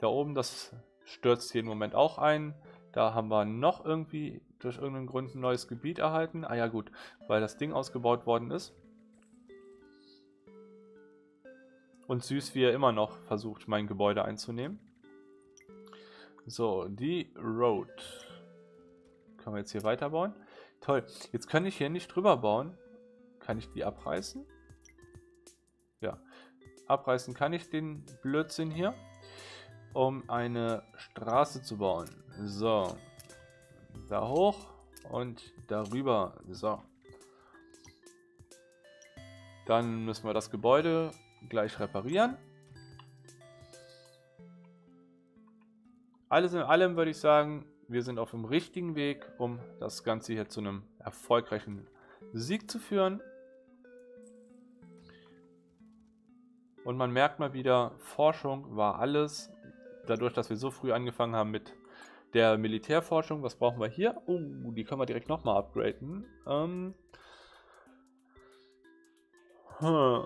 Da oben, das stürzt jeden Moment auch ein. Da haben wir noch irgendwie durch irgendeinen Grund ein neues Gebiet erhalten. Ah ja gut, weil das Ding ausgebaut worden ist. Und süß, wie er immer noch versucht, mein Gebäude einzunehmen. So, die Road. Können wir jetzt hier weiterbauen? Toll. Jetzt kann ich hier nicht drüber bauen. Kann ich die abreißen? Ja. Abreißen kann ich den Blödsinn hier um eine Straße zu bauen. So. Da hoch und darüber. So. Dann müssen wir das Gebäude gleich reparieren. alles in allem würde ich sagen, wir sind auf dem richtigen Weg, um das Ganze hier zu einem erfolgreichen Sieg zu führen. Und man merkt mal wieder, Forschung war alles. Dadurch, dass wir so früh angefangen haben mit der Militärforschung, was brauchen wir hier? Oh, die können wir direkt nochmal upgraden. Ähm, hm.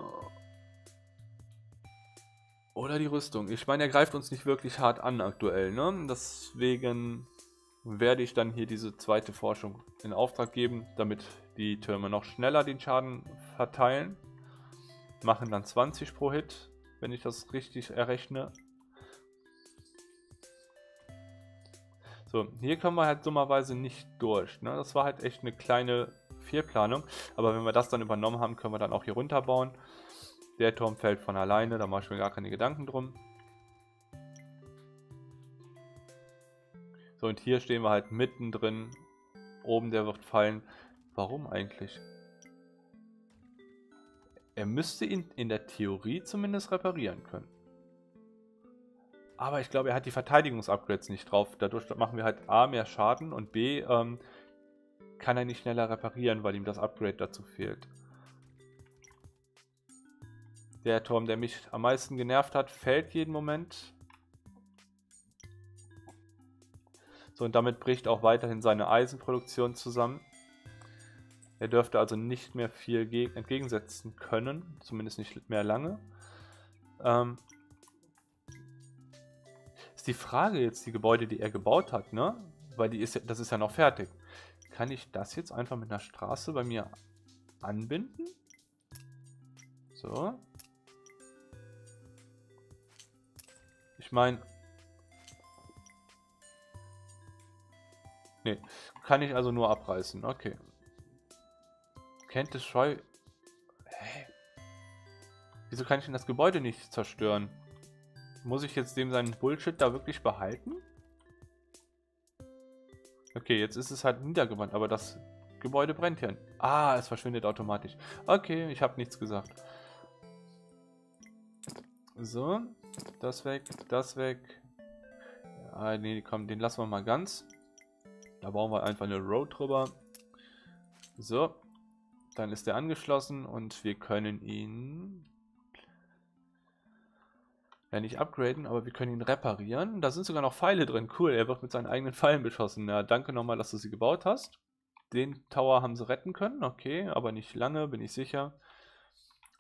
Oder die Rüstung. Ich meine, er greift uns nicht wirklich hart an aktuell, ne? Deswegen werde ich dann hier diese zweite Forschung in Auftrag geben, damit die Türme noch schneller den Schaden verteilen. Machen dann 20 pro Hit, wenn ich das richtig errechne. So, hier kommen wir halt dummerweise nicht durch. Ne? Das war halt echt eine kleine Fehlplanung. Aber wenn wir das dann übernommen haben, können wir dann auch hier runterbauen. Der Turm fällt von alleine, da mache ich mir gar keine Gedanken drum. So, und hier stehen wir halt mittendrin. Oben, der wird fallen. Warum eigentlich? Er müsste ihn in der Theorie zumindest reparieren können. Aber ich glaube, er hat die Verteidigungsupgrades nicht drauf. Dadurch machen wir halt A, mehr Schaden und B, ähm, kann er nicht schneller reparieren, weil ihm das Upgrade dazu fehlt. Der Turm, der mich am meisten genervt hat, fällt jeden Moment. So, und damit bricht auch weiterhin seine Eisenproduktion zusammen. Er dürfte also nicht mehr viel entgegensetzen können, zumindest nicht mehr lange. Ähm, ist die Frage jetzt, die Gebäude, die er gebaut hat, ne? Weil die ist, das ist ja noch fertig. Kann ich das jetzt einfach mit einer Straße bei mir anbinden? So. Ich meine, Nee, kann ich also nur abreißen. Okay. Kennt es Scheu... Hä? Wieso kann ich denn das Gebäude nicht zerstören? Muss ich jetzt dem seinen Bullshit da wirklich behalten? Okay, jetzt ist es halt niedergebrannt, aber das Gebäude brennt ja. Ah, es verschwindet automatisch. Okay, ich habe nichts gesagt. So, das weg, das weg. Ja, nee, komm, den lassen wir mal ganz. Da bauen wir einfach eine Road drüber. So. Dann ist er angeschlossen und wir können ihn ja nicht upgraden, aber wir können ihn reparieren. Da sind sogar noch Pfeile drin. Cool, er wird mit seinen eigenen Pfeilen beschossen. Ja, danke nochmal, dass du sie gebaut hast. Den Tower haben sie retten können, okay, aber nicht lange, bin ich sicher.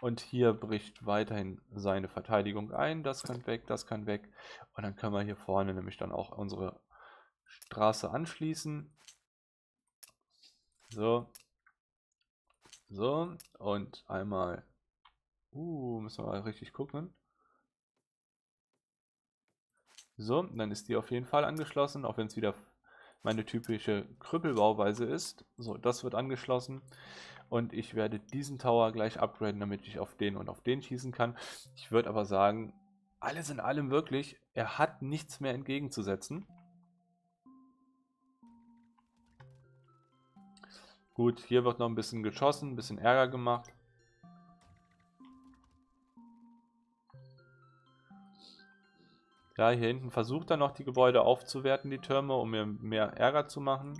Und hier bricht weiterhin seine Verteidigung ein. Das kann weg, das kann weg. Und dann können wir hier vorne nämlich dann auch unsere Straße anschließen. So. So. Und einmal. Uh, müssen wir mal richtig gucken. So, dann ist die auf jeden Fall angeschlossen, auch wenn es wieder meine typische Krüppelbauweise ist. So, das wird angeschlossen. Und ich werde diesen Tower gleich upgraden, damit ich auf den und auf den schießen kann. Ich würde aber sagen, alles in allem wirklich, er hat nichts mehr entgegenzusetzen. Gut, hier wird noch ein bisschen geschossen, ein bisschen Ärger gemacht. Ja, hier hinten versucht er noch die Gebäude aufzuwerten, die Türme, um mir mehr Ärger zu machen.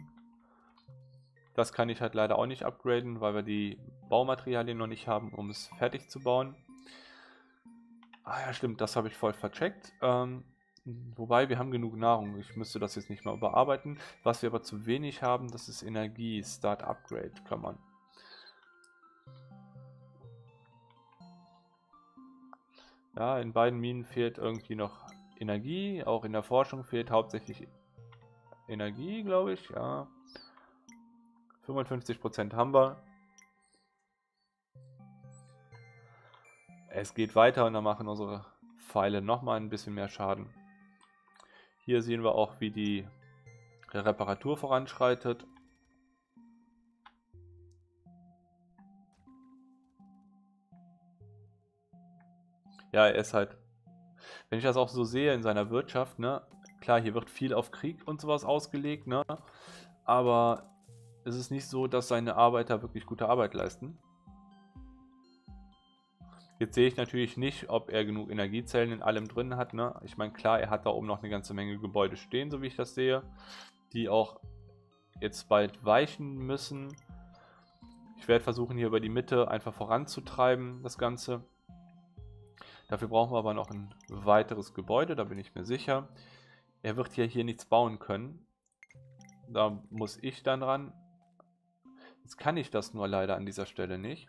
Das kann ich halt leider auch nicht upgraden, weil wir die Baumaterialien noch nicht haben, um es fertig zu bauen. Ah ja, stimmt, das habe ich voll vercheckt. Ähm, Wobei, wir haben genug Nahrung. Ich müsste das jetzt nicht mal überarbeiten. Was wir aber zu wenig haben, das ist Energie. Start Upgrade kann man. Ja, in beiden Minen fehlt irgendwie noch Energie. Auch in der Forschung fehlt hauptsächlich Energie, glaube ich. Ja. 55% haben wir. Es geht weiter und dann machen unsere Pfeile nochmal ein bisschen mehr Schaden. Hier sehen wir auch, wie die Reparatur voranschreitet. Ja, er ist halt, wenn ich das auch so sehe in seiner Wirtschaft, ne, klar, hier wird viel auf Krieg und sowas ausgelegt, ne, aber es ist nicht so, dass seine Arbeiter wirklich gute Arbeit leisten. Jetzt sehe ich natürlich nicht, ob er genug Energiezellen in allem drin hat. Ne? Ich meine, klar, er hat da oben noch eine ganze Menge Gebäude stehen, so wie ich das sehe, die auch jetzt bald weichen müssen. Ich werde versuchen, hier über die Mitte einfach voranzutreiben, das Ganze. Dafür brauchen wir aber noch ein weiteres Gebäude, da bin ich mir sicher. Er wird ja hier nichts bauen können. Da muss ich dann ran. Jetzt kann ich das nur leider an dieser Stelle nicht.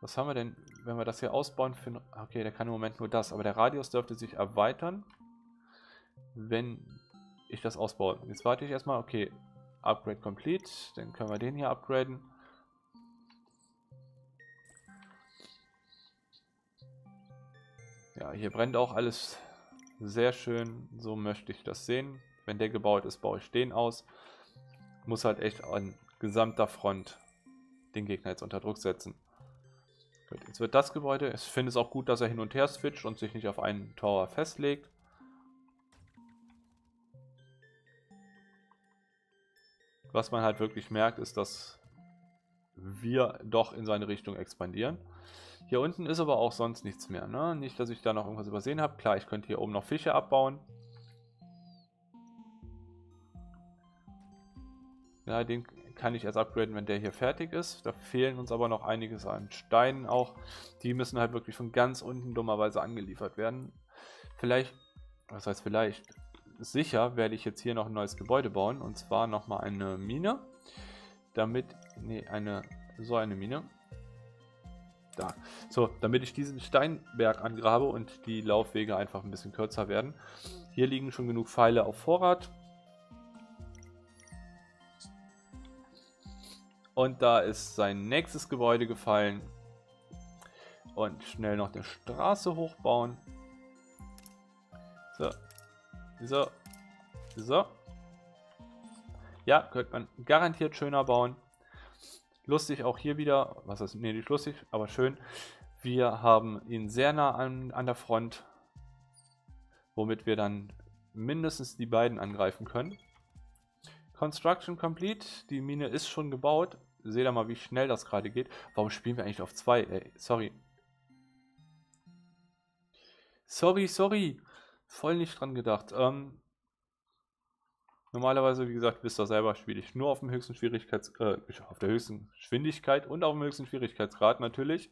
Was haben wir denn, wenn wir das hier ausbauen? Für, okay, der kann im Moment nur das, aber der Radius dürfte sich erweitern, wenn ich das ausbaue. Jetzt warte ich erstmal, okay, Upgrade complete, dann können wir den hier upgraden. Ja, hier brennt auch alles sehr schön. So möchte ich das sehen. Wenn der gebaut ist, baue ich den aus. Muss halt echt an gesamter Front den Gegner jetzt unter Druck setzen. Gut, jetzt wird das Gebäude. Ich finde es auch gut, dass er hin und her switcht und sich nicht auf einen Tower festlegt. Was man halt wirklich merkt, ist, dass wir doch in seine Richtung expandieren. Hier unten ist aber auch sonst nichts mehr. Ne? Nicht, dass ich da noch irgendwas übersehen habe. Klar, ich könnte hier oben noch Fische abbauen. Ja, den kann ich erst upgraden, wenn der hier fertig ist. Da fehlen uns aber noch einiges an Steinen auch. Die müssen halt wirklich von ganz unten dummerweise angeliefert werden. Vielleicht, was heißt vielleicht, sicher werde ich jetzt hier noch ein neues Gebäude bauen. Und zwar nochmal eine Mine. Damit, nee, eine, so eine Mine da. So, damit ich diesen Steinberg angrabe und die Laufwege einfach ein bisschen kürzer werden. Hier liegen schon genug Pfeile auf Vorrat. Und da ist sein nächstes Gebäude gefallen. Und schnell noch eine Straße hochbauen. So. So. So. Ja, könnte man garantiert schöner bauen. Lustig auch hier wieder, was ist, nee, nicht lustig, aber schön. Wir haben ihn sehr nah an, an der Front, womit wir dann mindestens die beiden angreifen können. Construction complete, die Mine ist schon gebaut. Seht ihr mal, wie schnell das gerade geht. Warum spielen wir eigentlich auf zwei? Ey, sorry. Sorry, sorry. Voll nicht dran gedacht. Ähm, Normalerweise, wie gesagt, wisst ihr selber, spiele ich nur auf dem höchsten Schwierigkeits äh, auf der höchsten Geschwindigkeit und auf dem höchsten Schwierigkeitsgrad natürlich.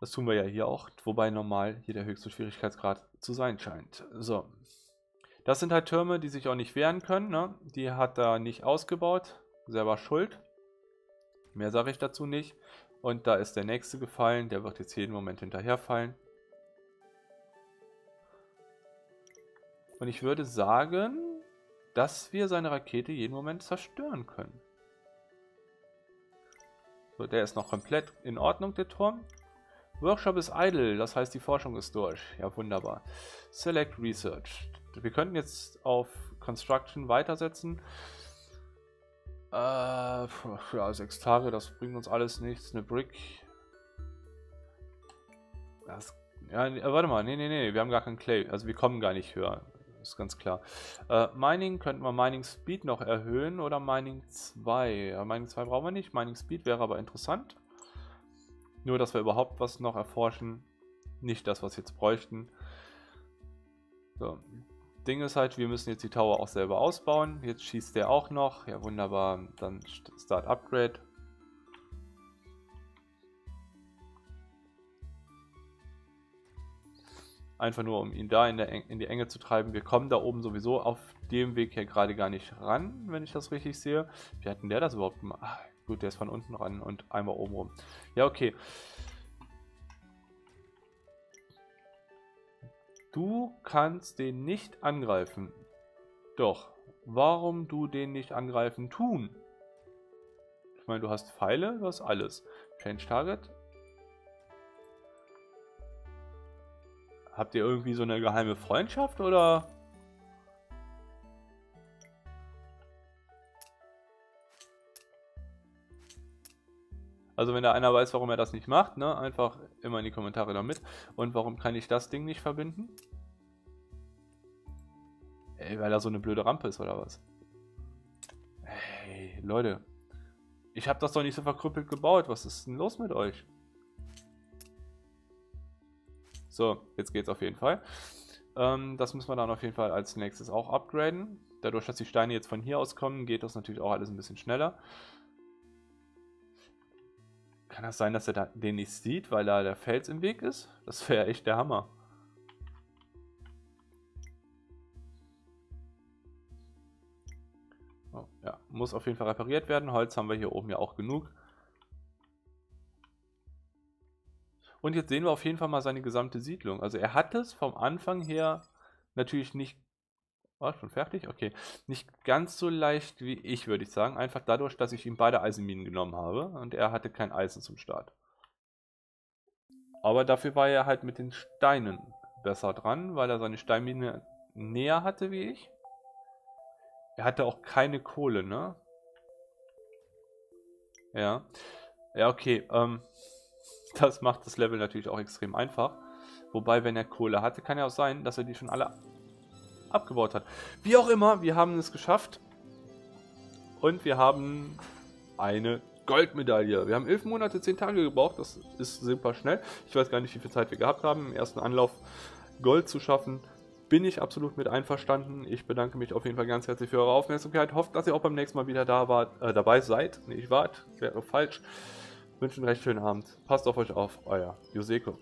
Das tun wir ja hier auch, wobei normal hier der höchste Schwierigkeitsgrad zu sein scheint. So. Das sind halt Türme, die sich auch nicht wehren können. Ne? Die hat er nicht ausgebaut. Selber schuld. Mehr sage ich dazu nicht. Und da ist der nächste gefallen. Der wird jetzt jeden Moment hinterherfallen. Und ich würde sagen, dass wir seine Rakete jeden Moment zerstören können. So, der ist noch komplett in Ordnung, der Turm. Workshop ist idle, das heißt die Forschung ist durch. Ja, wunderbar. Select Research. Wir könnten jetzt auf Construction weitersetzen. Äh, ja, sechs Tage, das bringt uns alles nichts. Eine Brick. Das, ja, warte mal, nee, nee, nee, wir haben gar keinen Clay. Also wir kommen gar nicht höher ist ganz klar. Äh, Mining könnten wir Mining Speed noch erhöhen oder Mining 2. Ja, Mining 2 brauchen wir nicht. Mining Speed wäre aber interessant. Nur, dass wir überhaupt was noch erforschen. Nicht das, was wir jetzt bräuchten. So. Ding ist halt, wir müssen jetzt die Tower auch selber ausbauen. Jetzt schießt der auch noch. Ja, wunderbar. Dann Start Upgrade. Einfach nur, um ihn da in, der, in die Enge zu treiben. Wir kommen da oben sowieso auf dem Weg hier gerade gar nicht ran, wenn ich das richtig sehe. Wie hat denn der das überhaupt gemacht? Ach, gut, der ist von unten ran und einmal oben rum. Ja, okay. Du kannst den nicht angreifen. Doch. Warum du den nicht angreifen tun? Ich meine, du hast Pfeile, du hast alles. Change Target. Habt ihr irgendwie so eine geheime Freundschaft oder? Also wenn da einer weiß, warum er das nicht macht, ne, einfach immer in die Kommentare damit. Und warum kann ich das Ding nicht verbinden? Ey, weil da so eine blöde Rampe ist oder was? Hey, Leute. Ich habe das doch nicht so verkrüppelt gebaut. Was ist denn los mit euch? So, jetzt geht's auf jeden Fall. Ähm, das müssen wir dann auf jeden Fall als nächstes auch upgraden. Dadurch, dass die Steine jetzt von hier aus kommen, geht das natürlich auch alles ein bisschen schneller. Kann das sein, dass er da den nicht sieht, weil da der Fels im Weg ist? Das wäre echt der Hammer. Oh, ja, muss auf jeden Fall repariert werden. Holz haben wir hier oben ja auch genug. Und jetzt sehen wir auf jeden Fall mal seine gesamte Siedlung. Also er hat es vom Anfang her natürlich nicht... Oh, schon fertig? Okay. Nicht ganz so leicht wie ich, würde ich sagen. Einfach dadurch, dass ich ihm beide Eisenminen genommen habe. Und er hatte kein Eisen zum Start. Aber dafür war er halt mit den Steinen besser dran, weil er seine Steinmine näher hatte wie ich. Er hatte auch keine Kohle, ne? Ja. Ja, okay. Ähm, das macht das Level natürlich auch extrem einfach. Wobei, wenn er Kohle hatte, kann ja auch sein, dass er die schon alle abgebaut hat. Wie auch immer, wir haben es geschafft. Und wir haben eine Goldmedaille. Wir haben 11 Monate, 10 Tage gebraucht. Das ist super schnell. Ich weiß gar nicht, wie viel Zeit wir gehabt haben, im ersten Anlauf Gold zu schaffen. Bin ich absolut mit einverstanden. Ich bedanke mich auf jeden Fall ganz herzlich für eure Aufmerksamkeit. Hoffe, dass ihr auch beim nächsten Mal wieder da wart, äh, dabei seid. Nicht wart, wäre falsch. Wünsche einen recht schönen Abend. Passt auf euch auf, euer Joseko.